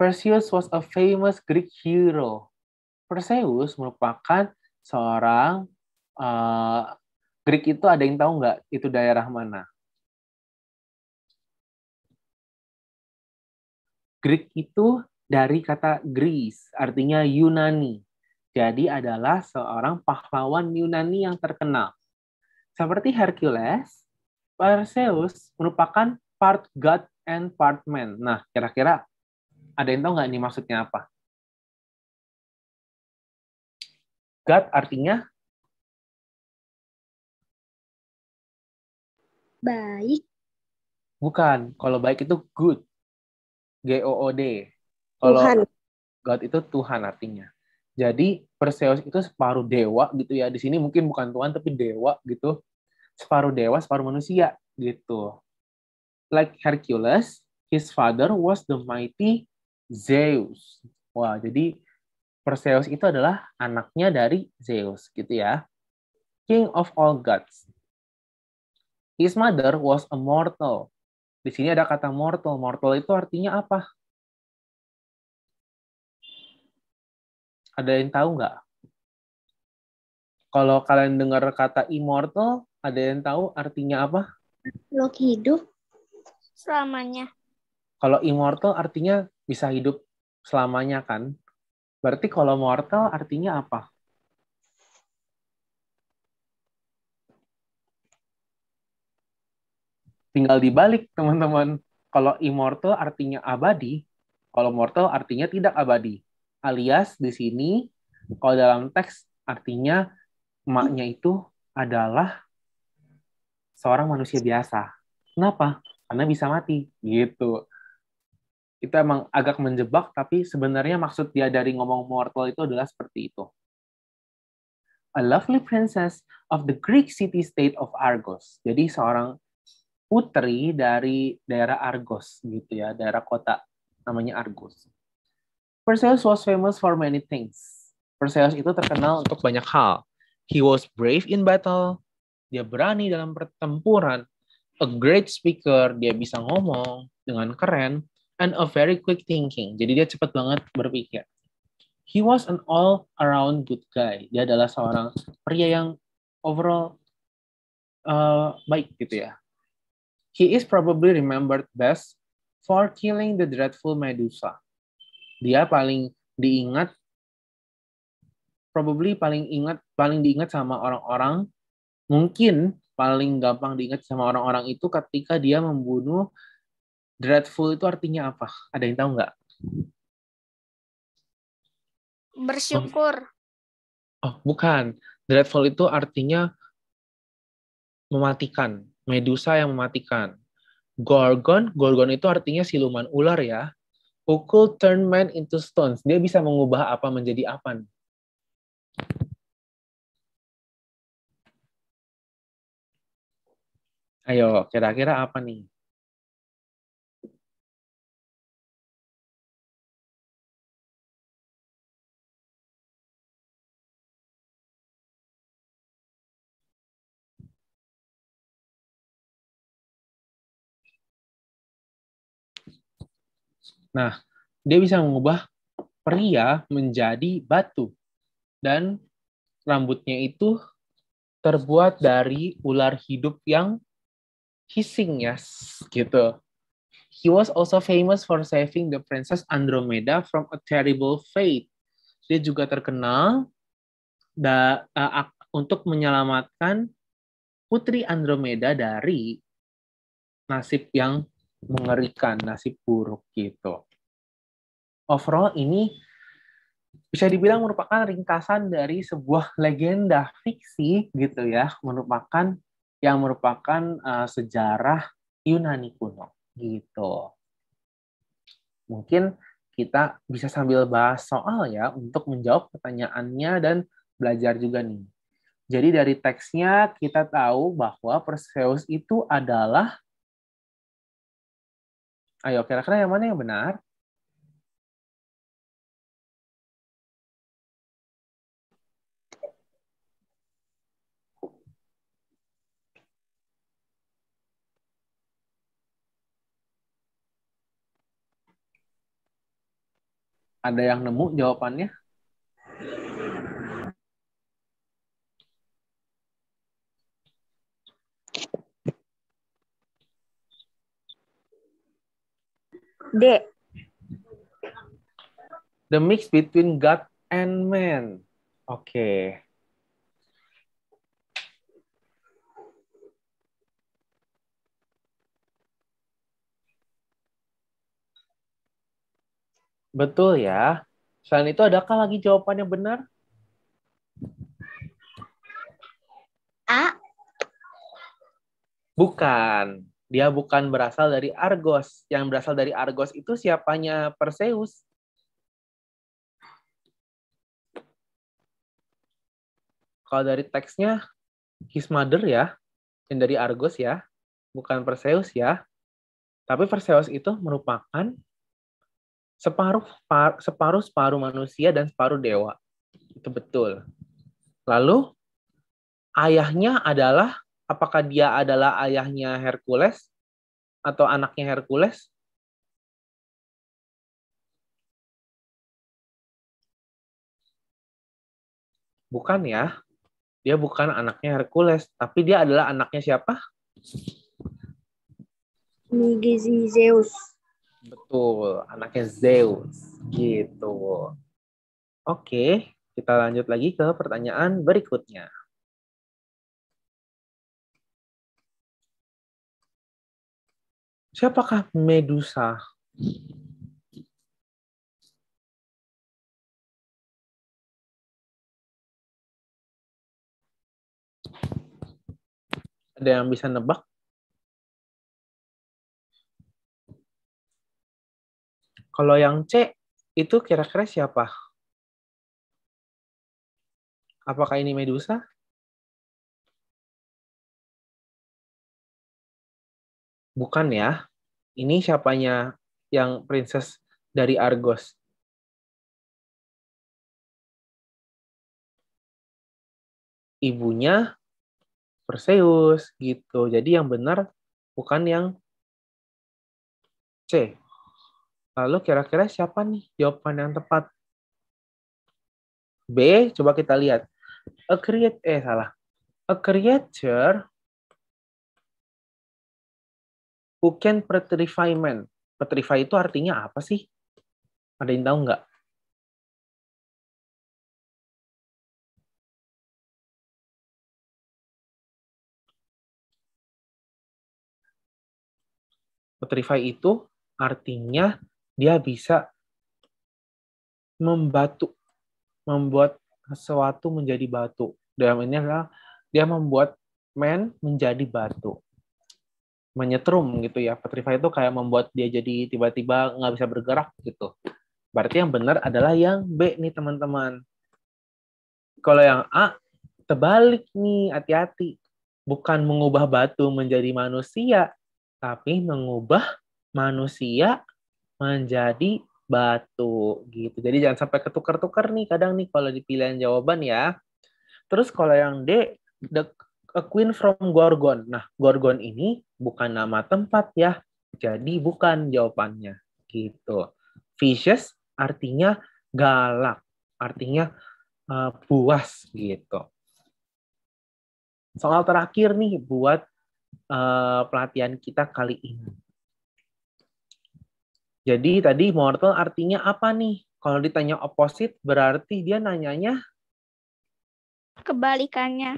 Perseus was a famous Greek hero. Perseus merupakan seorang eh, Greek itu ada yang tahu nggak itu daerah mana? Greek itu dari kata Greece, artinya Yunani. Jadi adalah seorang pahlawan Yunani yang terkenal. Seperti Hercules, Perseus merupakan part god and part man. Nah, kira-kira ada yang tahu nggak ini maksudnya apa? God artinya Baik. bukan. Kalau baik itu good. G-O-O-D. Kalau Tuhan. God itu Tuhan artinya. Jadi Perseus itu separuh dewa gitu ya. Di sini mungkin bukan Tuhan tapi dewa gitu. Separuh dewa, separuh manusia gitu. Like Hercules, his father was the mighty Zeus. Wah, jadi Perseus itu adalah anaknya dari Zeus gitu ya. King of all gods. His mother was a mortal. Di sini ada kata mortal. Mortal itu artinya apa? Ada yang tahu nggak? Kalau kalian dengar kata immortal, ada yang tahu artinya apa? Makhluk hidup selamanya. Kalau immortal artinya bisa hidup selamanya kan? Berarti kalau mortal artinya apa? Tinggal dibalik teman-teman. Kalau immortal artinya abadi, kalau mortal artinya tidak abadi. Alias di sini kalau dalam teks artinya emaknya itu adalah seorang manusia biasa. Kenapa? Karena bisa mati gitu itu emang agak menjebak, tapi sebenarnya maksud dia dari ngomong mortal itu adalah seperti itu. A lovely princess of the Greek city-state of Argos. Jadi seorang putri dari daerah Argos gitu ya, daerah kota namanya Argos. Perseus was famous for many things. Perseus itu terkenal untuk banyak hal. He was brave in battle. Dia berani dalam pertempuran. A great speaker, dia bisa ngomong dengan keren and a very quick thinking. Jadi dia cepat banget berpikir. He was an all-around good guy. Dia adalah seorang pria yang overall uh, baik gitu ya. He is probably remembered best for killing the dreadful Medusa. Dia paling diingat, probably paling ingat, paling diingat sama orang-orang, mungkin paling gampang diingat sama orang-orang itu ketika dia membunuh Dreadful itu artinya apa? Ada yang tahu nggak? Bersyukur. Oh, bukan. Dreadful itu artinya mematikan. Medusa yang mematikan. Gorgon, Gorgon itu artinya siluman ular ya. Could turn man into stones. Dia bisa mengubah apa menjadi apa. Ayo, kira-kira apa nih? Nah, dia bisa mengubah pria menjadi batu. Dan rambutnya itu terbuat dari ular hidup yang hissing ya, gitu. He was also famous for saving the Princess Andromeda from a terrible fate. Dia juga terkenal da, uh, untuk menyelamatkan Putri Andromeda dari nasib yang mengerikan, nasib buruk gitu. Overall ini bisa dibilang merupakan ringkasan dari sebuah legenda fiksi gitu ya, merupakan yang merupakan uh, sejarah Yunani kuno gitu. Mungkin kita bisa sambil bahas soal ya untuk menjawab pertanyaannya dan belajar juga nih. Jadi dari teksnya kita tahu bahwa Perseus itu adalah Ayo, kira-kira yang mana yang benar? Ada yang nemu jawabannya? D. The mix between God and man. Oke. Okay. Betul ya. Selain itu, adakah lagi jawaban yang benar? A. Bukan. Dia bukan berasal dari Argos. Yang berasal dari Argos itu siapanya Perseus? Kalau dari teksnya, his mother ya, yang dari Argos ya, bukan Perseus ya. Tapi Perseus itu merupakan separuh separuh separuh manusia dan separuh dewa. Itu betul. Lalu ayahnya adalah apakah dia adalah ayahnya Hercules atau anaknya Hercules? Bukan ya. Dia bukan anaknya Hercules, tapi dia adalah anaknya siapa? Migezi Zeus. Betul, anaknya Zeus. Gitu. Oke, kita lanjut lagi ke pertanyaan berikutnya. Siapakah Medusa? Ada yang bisa nebak? Kalau yang C itu kira-kira siapa? Apakah ini Medusa? Bukan ya. Ini siapanya yang princess dari Argos? Ibunya Perseus gitu. Jadi yang benar bukan yang C. Lalu kira-kira siapa nih jawaban yang tepat? B, coba kita lihat. A create eh salah. A creature can petrify man. Petrify itu artinya apa sih? Ada yang tahu nggak? Petrify itu artinya dia bisa membatu, membuat sesuatu menjadi batu. Dalam ini adalah dia membuat man menjadi batu. Menyetrum gitu ya. Petrify itu kayak membuat dia jadi tiba-tiba nggak bisa bergerak gitu. Berarti yang benar adalah yang B nih teman-teman. Kalau yang A, terbalik nih, hati-hati. Bukan mengubah batu menjadi manusia, tapi mengubah manusia menjadi batu gitu. Jadi jangan sampai ketukar-tukar nih kadang nih kalau di pilihan jawaban ya. Terus kalau yang D, the a queen from Gorgon. Nah, Gorgon ini bukan nama tempat ya. Jadi bukan jawabannya gitu. Vicious artinya galak, artinya uh, puas gitu. Soal terakhir nih buat uh, pelatihan kita kali ini. Jadi tadi mortal artinya apa nih? Kalau ditanya opposite berarti dia nanyanya Kebalikannya.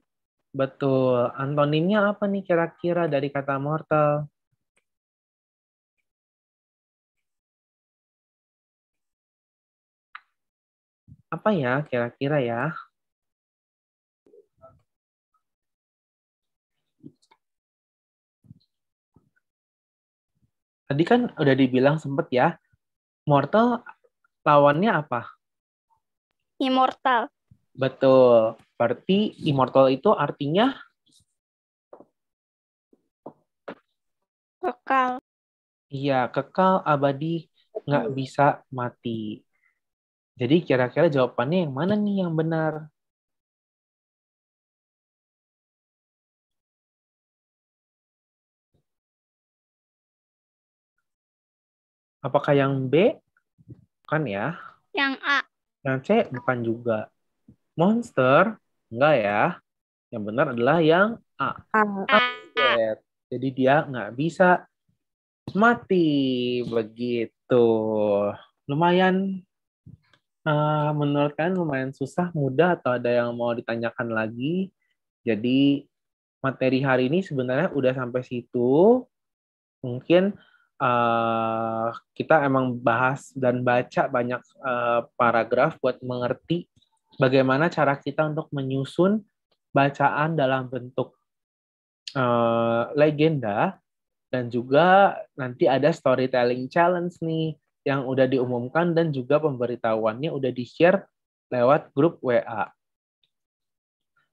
Betul. Antonimnya apa nih kira-kira dari kata mortal? Apa ya kira-kira ya? Tadi kan udah dibilang sempet ya, mortal lawannya apa? Immortal. Betul. Berarti immortal itu artinya Kekal. iya kekal abadi nggak bisa mati. Jadi kira-kira jawabannya yang mana nih yang benar? Apakah yang B? Kan ya. Yang A. Yang C bukan juga. Monster? Enggak ya. Yang benar adalah yang A. Upset. Jadi dia nggak bisa mati begitu. Lumayan eh, menurut kalian lumayan susah, mudah atau ada yang mau ditanyakan lagi? Jadi materi hari ini sebenarnya udah sampai situ. Mungkin eh, kita emang bahas dan baca banyak eh, paragraf buat mengerti bagaimana cara kita untuk menyusun bacaan dalam bentuk eh, legenda dan juga nanti ada storytelling challenge nih yang udah diumumkan dan juga pemberitahuannya udah di-share lewat grup WA.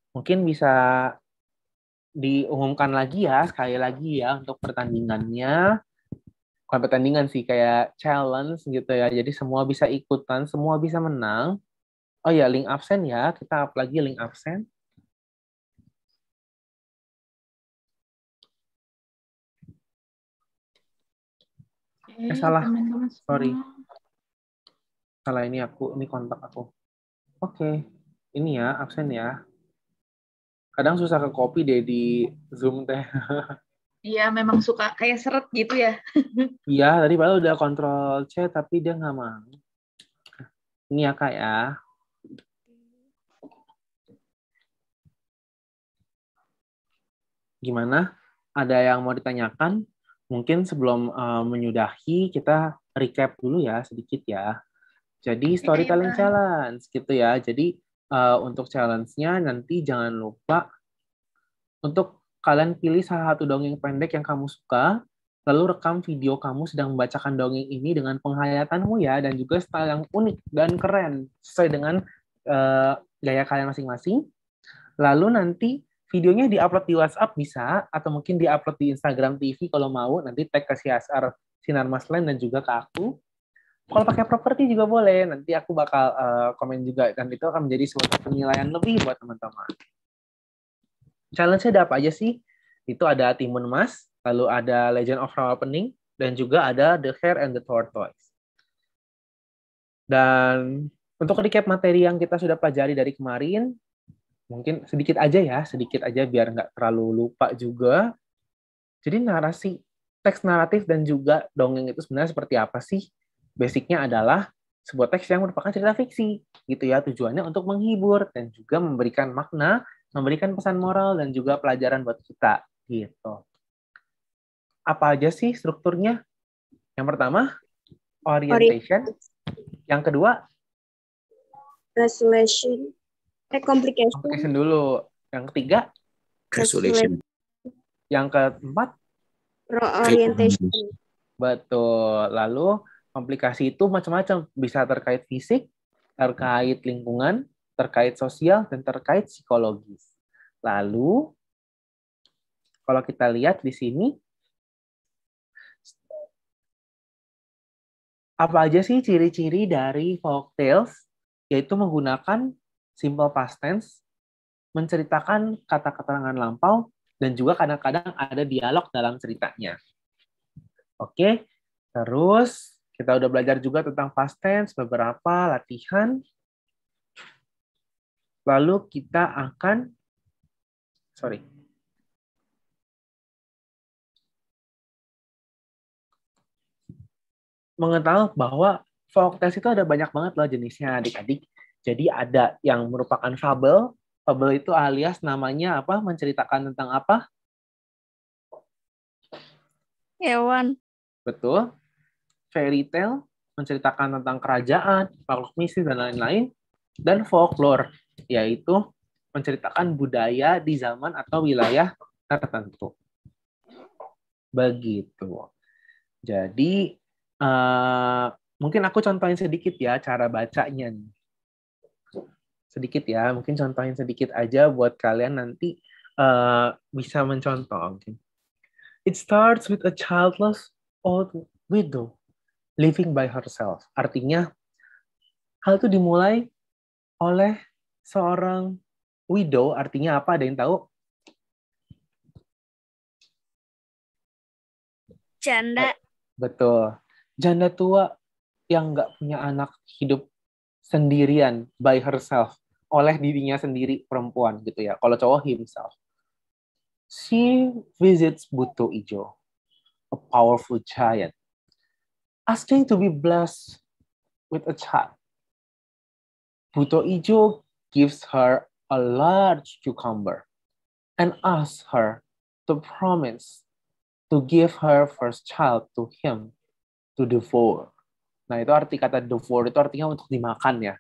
mungkin bisa diumumkan lagi ya sekali lagi ya untuk pertandingannya. Bukan pertandingan sih kayak challenge gitu ya. Jadi semua bisa ikutan semua bisa menang oh ya link absen ya kita up lagi link absen eh salah teman-teman semua. sorry salah ini aku ini kontak aku oke ini ya absen ya kadang susah ke copy deh di zoom teh Iya, memang suka kayak seret gitu ya. Iya, tadi padahal udah kontrol C tapi dia nggak mau. Ini ya kak ya. Gimana? Ada yang mau ditanyakan? Mungkin sebelum uh, menyudahi kita recap dulu ya sedikit ya. Jadi storytelling challenge gitu ya. Jadi uh, untuk challenge-nya nanti jangan lupa untuk kalian pilih salah satu dongeng pendek yang kamu suka, lalu rekam video kamu sedang membacakan dongeng ini dengan penghayatanmu ya, dan juga style yang unik dan keren, sesuai dengan uh, gaya kalian masing-masing. Lalu nanti videonya diupload di WhatsApp bisa, atau mungkin diupload di Instagram TV kalau mau, nanti tag ke CSR Sinar Maslen dan juga ke aku. Kalau pakai properti juga boleh, nanti aku bakal uh, komen juga, dan itu akan menjadi suatu penilaian lebih buat teman-teman. Challenge-nya ada apa aja sih? Itu ada Timun Emas, lalu ada Legend of Flower Opening, dan juga ada The Hare and the Tortoise. Dan untuk recap materi yang kita sudah pelajari dari kemarin, mungkin sedikit aja ya, sedikit aja biar nggak terlalu lupa juga. Jadi narasi, teks naratif dan juga dongeng itu sebenarnya seperti apa sih? Basicnya adalah sebuah teks yang merupakan cerita fiksi, gitu ya. Tujuannya untuk menghibur dan juga memberikan makna memberikan pesan moral dan juga pelajaran buat kita gitu. Apa aja sih strukturnya? Yang pertama orientation, yang kedua resolution, eh, complication, complication dulu, yang ketiga Resolution. yang keempat orientation, betul. Lalu komplikasi itu macam-macam, bisa terkait fisik, terkait lingkungan, terkait sosial, dan terkait psikologis. Lalu, kalau kita lihat di sini, apa aja sih ciri-ciri dari folktales? Yaitu menggunakan simple past tense, menceritakan kata keterangan lampau, dan juga kadang-kadang ada dialog dalam ceritanya. Oke, terus kita udah belajar juga tentang past tense, beberapa latihan. Lalu kita akan, sorry, mengetahui bahwa folktales itu ada banyak banget loh jenisnya adik-adik. Jadi ada yang merupakan fabel. Fabel itu alias namanya apa? Menceritakan tentang apa? Hewan. Betul. Fairy tale menceritakan tentang kerajaan, makhluk mistis dan lain-lain. Dan folklore yaitu menceritakan budaya di zaman atau wilayah tertentu. Begitu. Jadi uh, mungkin aku contohin sedikit ya cara bacanya nih. Sedikit ya, mungkin contohin sedikit aja buat kalian nanti uh, bisa mencontoh. It starts with a childless old widow living by herself. Artinya hal itu dimulai oleh seorang widow. Artinya apa? Ada yang tahu? Janda. Betul. Janda tua yang nggak punya anak hidup sendirian by herself oleh dirinya sendiri perempuan gitu ya. Kalau cowok himself. She visits Buto Ijo, a powerful giant, asking to be blessed with a child. Buto Ijo gives her a large cucumber and asks her to promise to give her first child to him to devour. Nah, itu arti kata devour itu artinya untuk dimakan ya.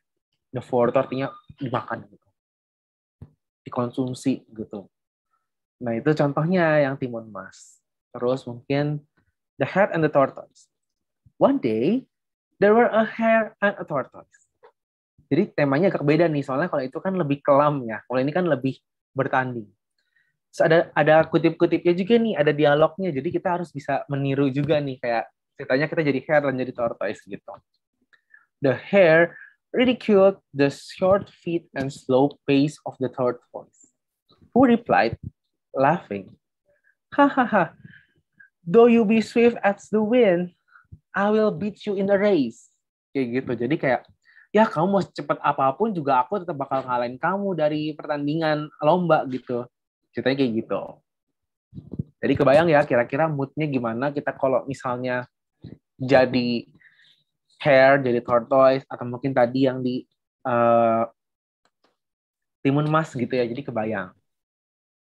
Devour itu artinya dimakan gitu. Dikonsumsi gitu. Nah, itu contohnya yang timun emas. Terus mungkin the hare and the tortoise. One day, there were a hare and a tortoise. Jadi temanya agak beda nih, soalnya kalau itu kan lebih kelam ya. Kalau ini kan lebih bertanding. Terus ada ada kutip-kutipnya juga nih, ada dialognya. Jadi kita harus bisa meniru juga nih kayak ceritanya kita jadi hare dan jadi tortoise gitu. The hare ridiculed the short feet and slow pace of the tortoise, who replied, laughing, Hahaha, though you be swift as the wind, I will beat you in the race. Kayak gitu. Jadi kayak, ya kamu mau cepat apa pun juga aku tetap bakal ngalahin kamu dari pertandingan lomba gitu. Ceritanya kayak gitu. Jadi kebayang ya kira-kira moodnya gimana kita kalau misalnya jadi hare, jadi tortoise, atau mungkin tadi yang di uh, timun mas gitu ya. Jadi kebayang.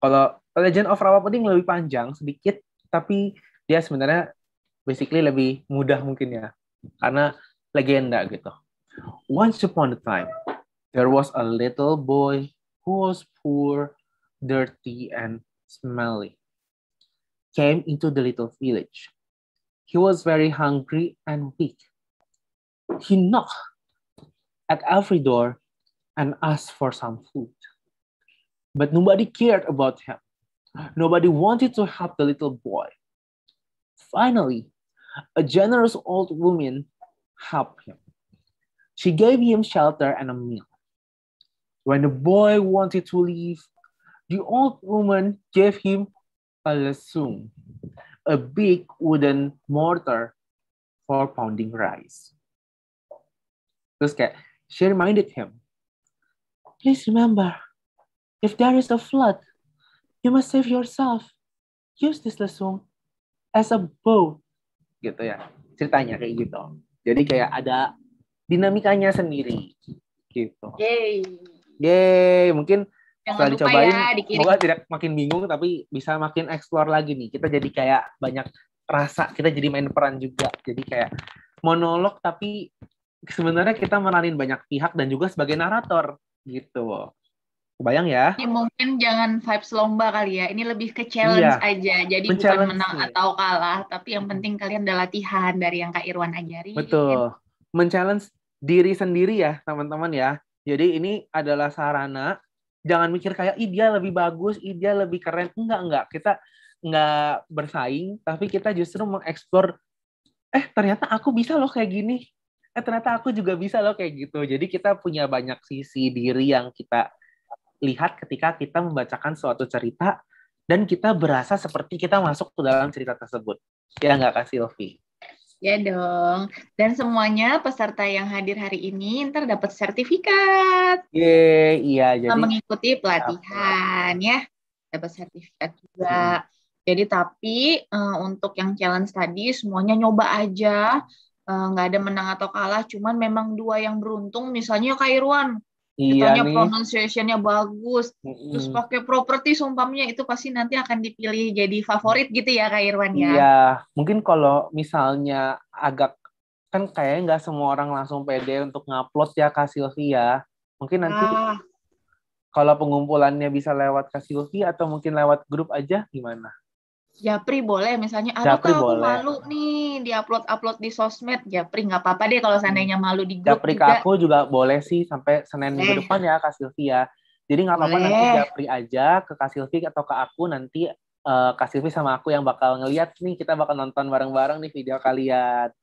Kalau Legend of Rawa Puding lebih panjang sedikit, tapi dia sebenarnya basically lebih mudah mungkin ya, karena legenda gitu. Once upon a time, there was a little boy who was poor, dirty, and smelly. Came into the little village. He was very hungry and weak. He knocked at every door and asked for some food. But nobody cared about him. Nobody wanted to help the little boy. Finally, a generous old woman helped him. She gave him shelter and a meal. When the boy wanted to leave, the old woman gave him a lasung, a big wooden mortar for pounding rice. Terus kayak, she reminded him, please remember, if there is a flood, you must save yourself. Use this lesson as a boat. Gitu ya. Ceritanya kayak gitu. Jadi kayak ada dinamikanya sendiri. Gitu. Yeay. Yeay. Mungkin Jangan setelah lupa dicobain, ya, dikirim. semoga tidak makin bingung, tapi bisa makin explore lagi nih. Kita jadi kayak banyak rasa, kita jadi main peran juga. Jadi kayak monolog, tapi sebenarnya kita meranin banyak pihak dan juga sebagai narator. Gitu. Kebayang ya? Ini mungkin jangan vibes lomba kali ya. Ini lebih ke challenge Iya. aja. Jadi bukan menang nih. atau kalah, tapi yang penting kalian ada latihan dari yang Kak Irwan ajarin. Betul. Men-challenge diri sendiri ya, teman-teman ya. Jadi ini adalah sarana. Jangan mikir kayak, ih dia lebih bagus, ih dia lebih keren. Enggak, enggak. Kita enggak bersaing, tapi kita justru mengeksplor, eh ternyata aku bisa loh kayak gini. Eh ternyata aku juga bisa loh kayak gitu. Jadi kita punya banyak sisi diri yang kita lihat ketika kita membacakan suatu cerita dan kita berasa seperti kita masuk ke dalam cerita tersebut. Ya enggak Kak Silvi? Ya dong. Dan semuanya peserta yang hadir hari ini ntar dapat sertifikat Ye, iya jadi mengikuti pelatihan ya. Dapat sertifikat juga. Jadi tapi eh, untuk yang challenge tadi semuanya nyoba aja. Eh, nggak ada menang atau kalah, cuman memang dua yang beruntung. Misalnya Kak Irwan, iya nih. pronunciation-nya bagus, terus Mm-mm. pakai properti sumpamnya itu pasti nanti akan dipilih jadi favorit gitu ya Kak Irwan ya. Iya, mungkin kalau misalnya agak kan kayaknya nggak semua orang langsung pede untuk ngupload ya Kak Silvi ya. Mungkin nanti Ah, kalau pengumpulannya bisa lewat Kak Silvi atau mungkin lewat grup aja gimana? Japri boleh misalnya, aduh Japri Kak aku boleh. malu nih diupload-upload di sosmed. Japri nggak apa-apa deh kalau seandainya malu di grup Japri ke juga. aku juga boleh sih sampai Senin minggu Boleh. depan ya Kak Silvi ya. Jadi nggak apa-apa nanti. Japri aja ke Kak Silvi atau ke aku nanti eh, Kak Silvi sama aku yang bakal ngeliat nih kita bakal nonton bareng-bareng nih video kalian.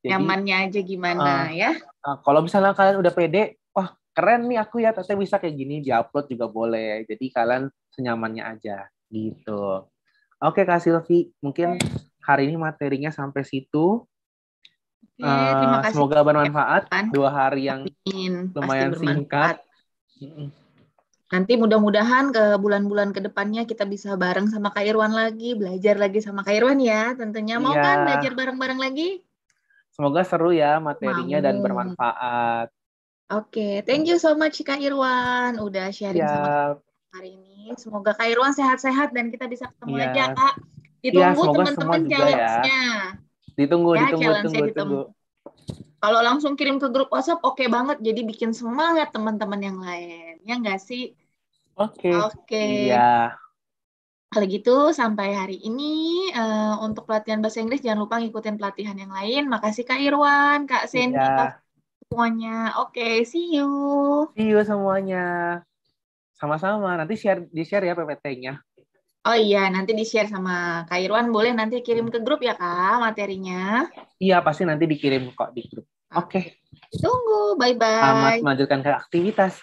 Jadi Nyamannya aja gimana ya. Nah, kalau misalnya kalian udah pede, wah keren nih aku ya, teteh bisa kayak gini, diupload juga boleh. Jadi kalian senyamannya aja, gitu. Oke Kak Silvi, mungkin hari ini materinya sampai situ. Oke, terima Eh, kasih. semoga bermanfaat. Dua hari yang Amin. Lumayan singkat. Nanti mudah-mudahan ke bulan-bulan ke depannya kita bisa bareng sama Kak Irwan lagi, belajar lagi sama Kak Irwan ya. Tentunya mau Iya. kan belajar bareng-bareng lagi? Semoga seru ya materinya dan Mau. bermanfaat. Oke, thank you so much Kak Irwan udah sharing sama kita Siap. Hari ini. Semoga Kak Irwan sehat-sehat dan kita bisa ketemu Iya. lagi ya Kak. Ditunggu Iya, semoga teman-teman juga ya. challenge-nya. Ditunggu, Ya, ditunggu, challenge-nya tunggu, ditunggu. tunggu. Kalau langsung kirim ke grup WhatsApp oke banget, jadi bikin semangat teman-teman yang lain. Ya nggak sih? Oke. Oke. Iya. Kalau gitu sampai hari ini eh, untuk pelatihan bahasa Inggris jangan lupa ngikutin pelatihan yang lain. Makasih Kak Irwan, Kak Sandy, Iya. Kak semuanya. Oke, see you. See you semuanya. Sama-sama. Nanti share di share ya PPT-nya. Oh iya, nanti di-share sama Kak Irwan. Boleh nanti kirim ke grup ya, Kak, materinya. Iya, pasti nanti dikirim kok di grup. Oke. Tunggu, Selamat bye-bye. melanjutkan ke aktivitas.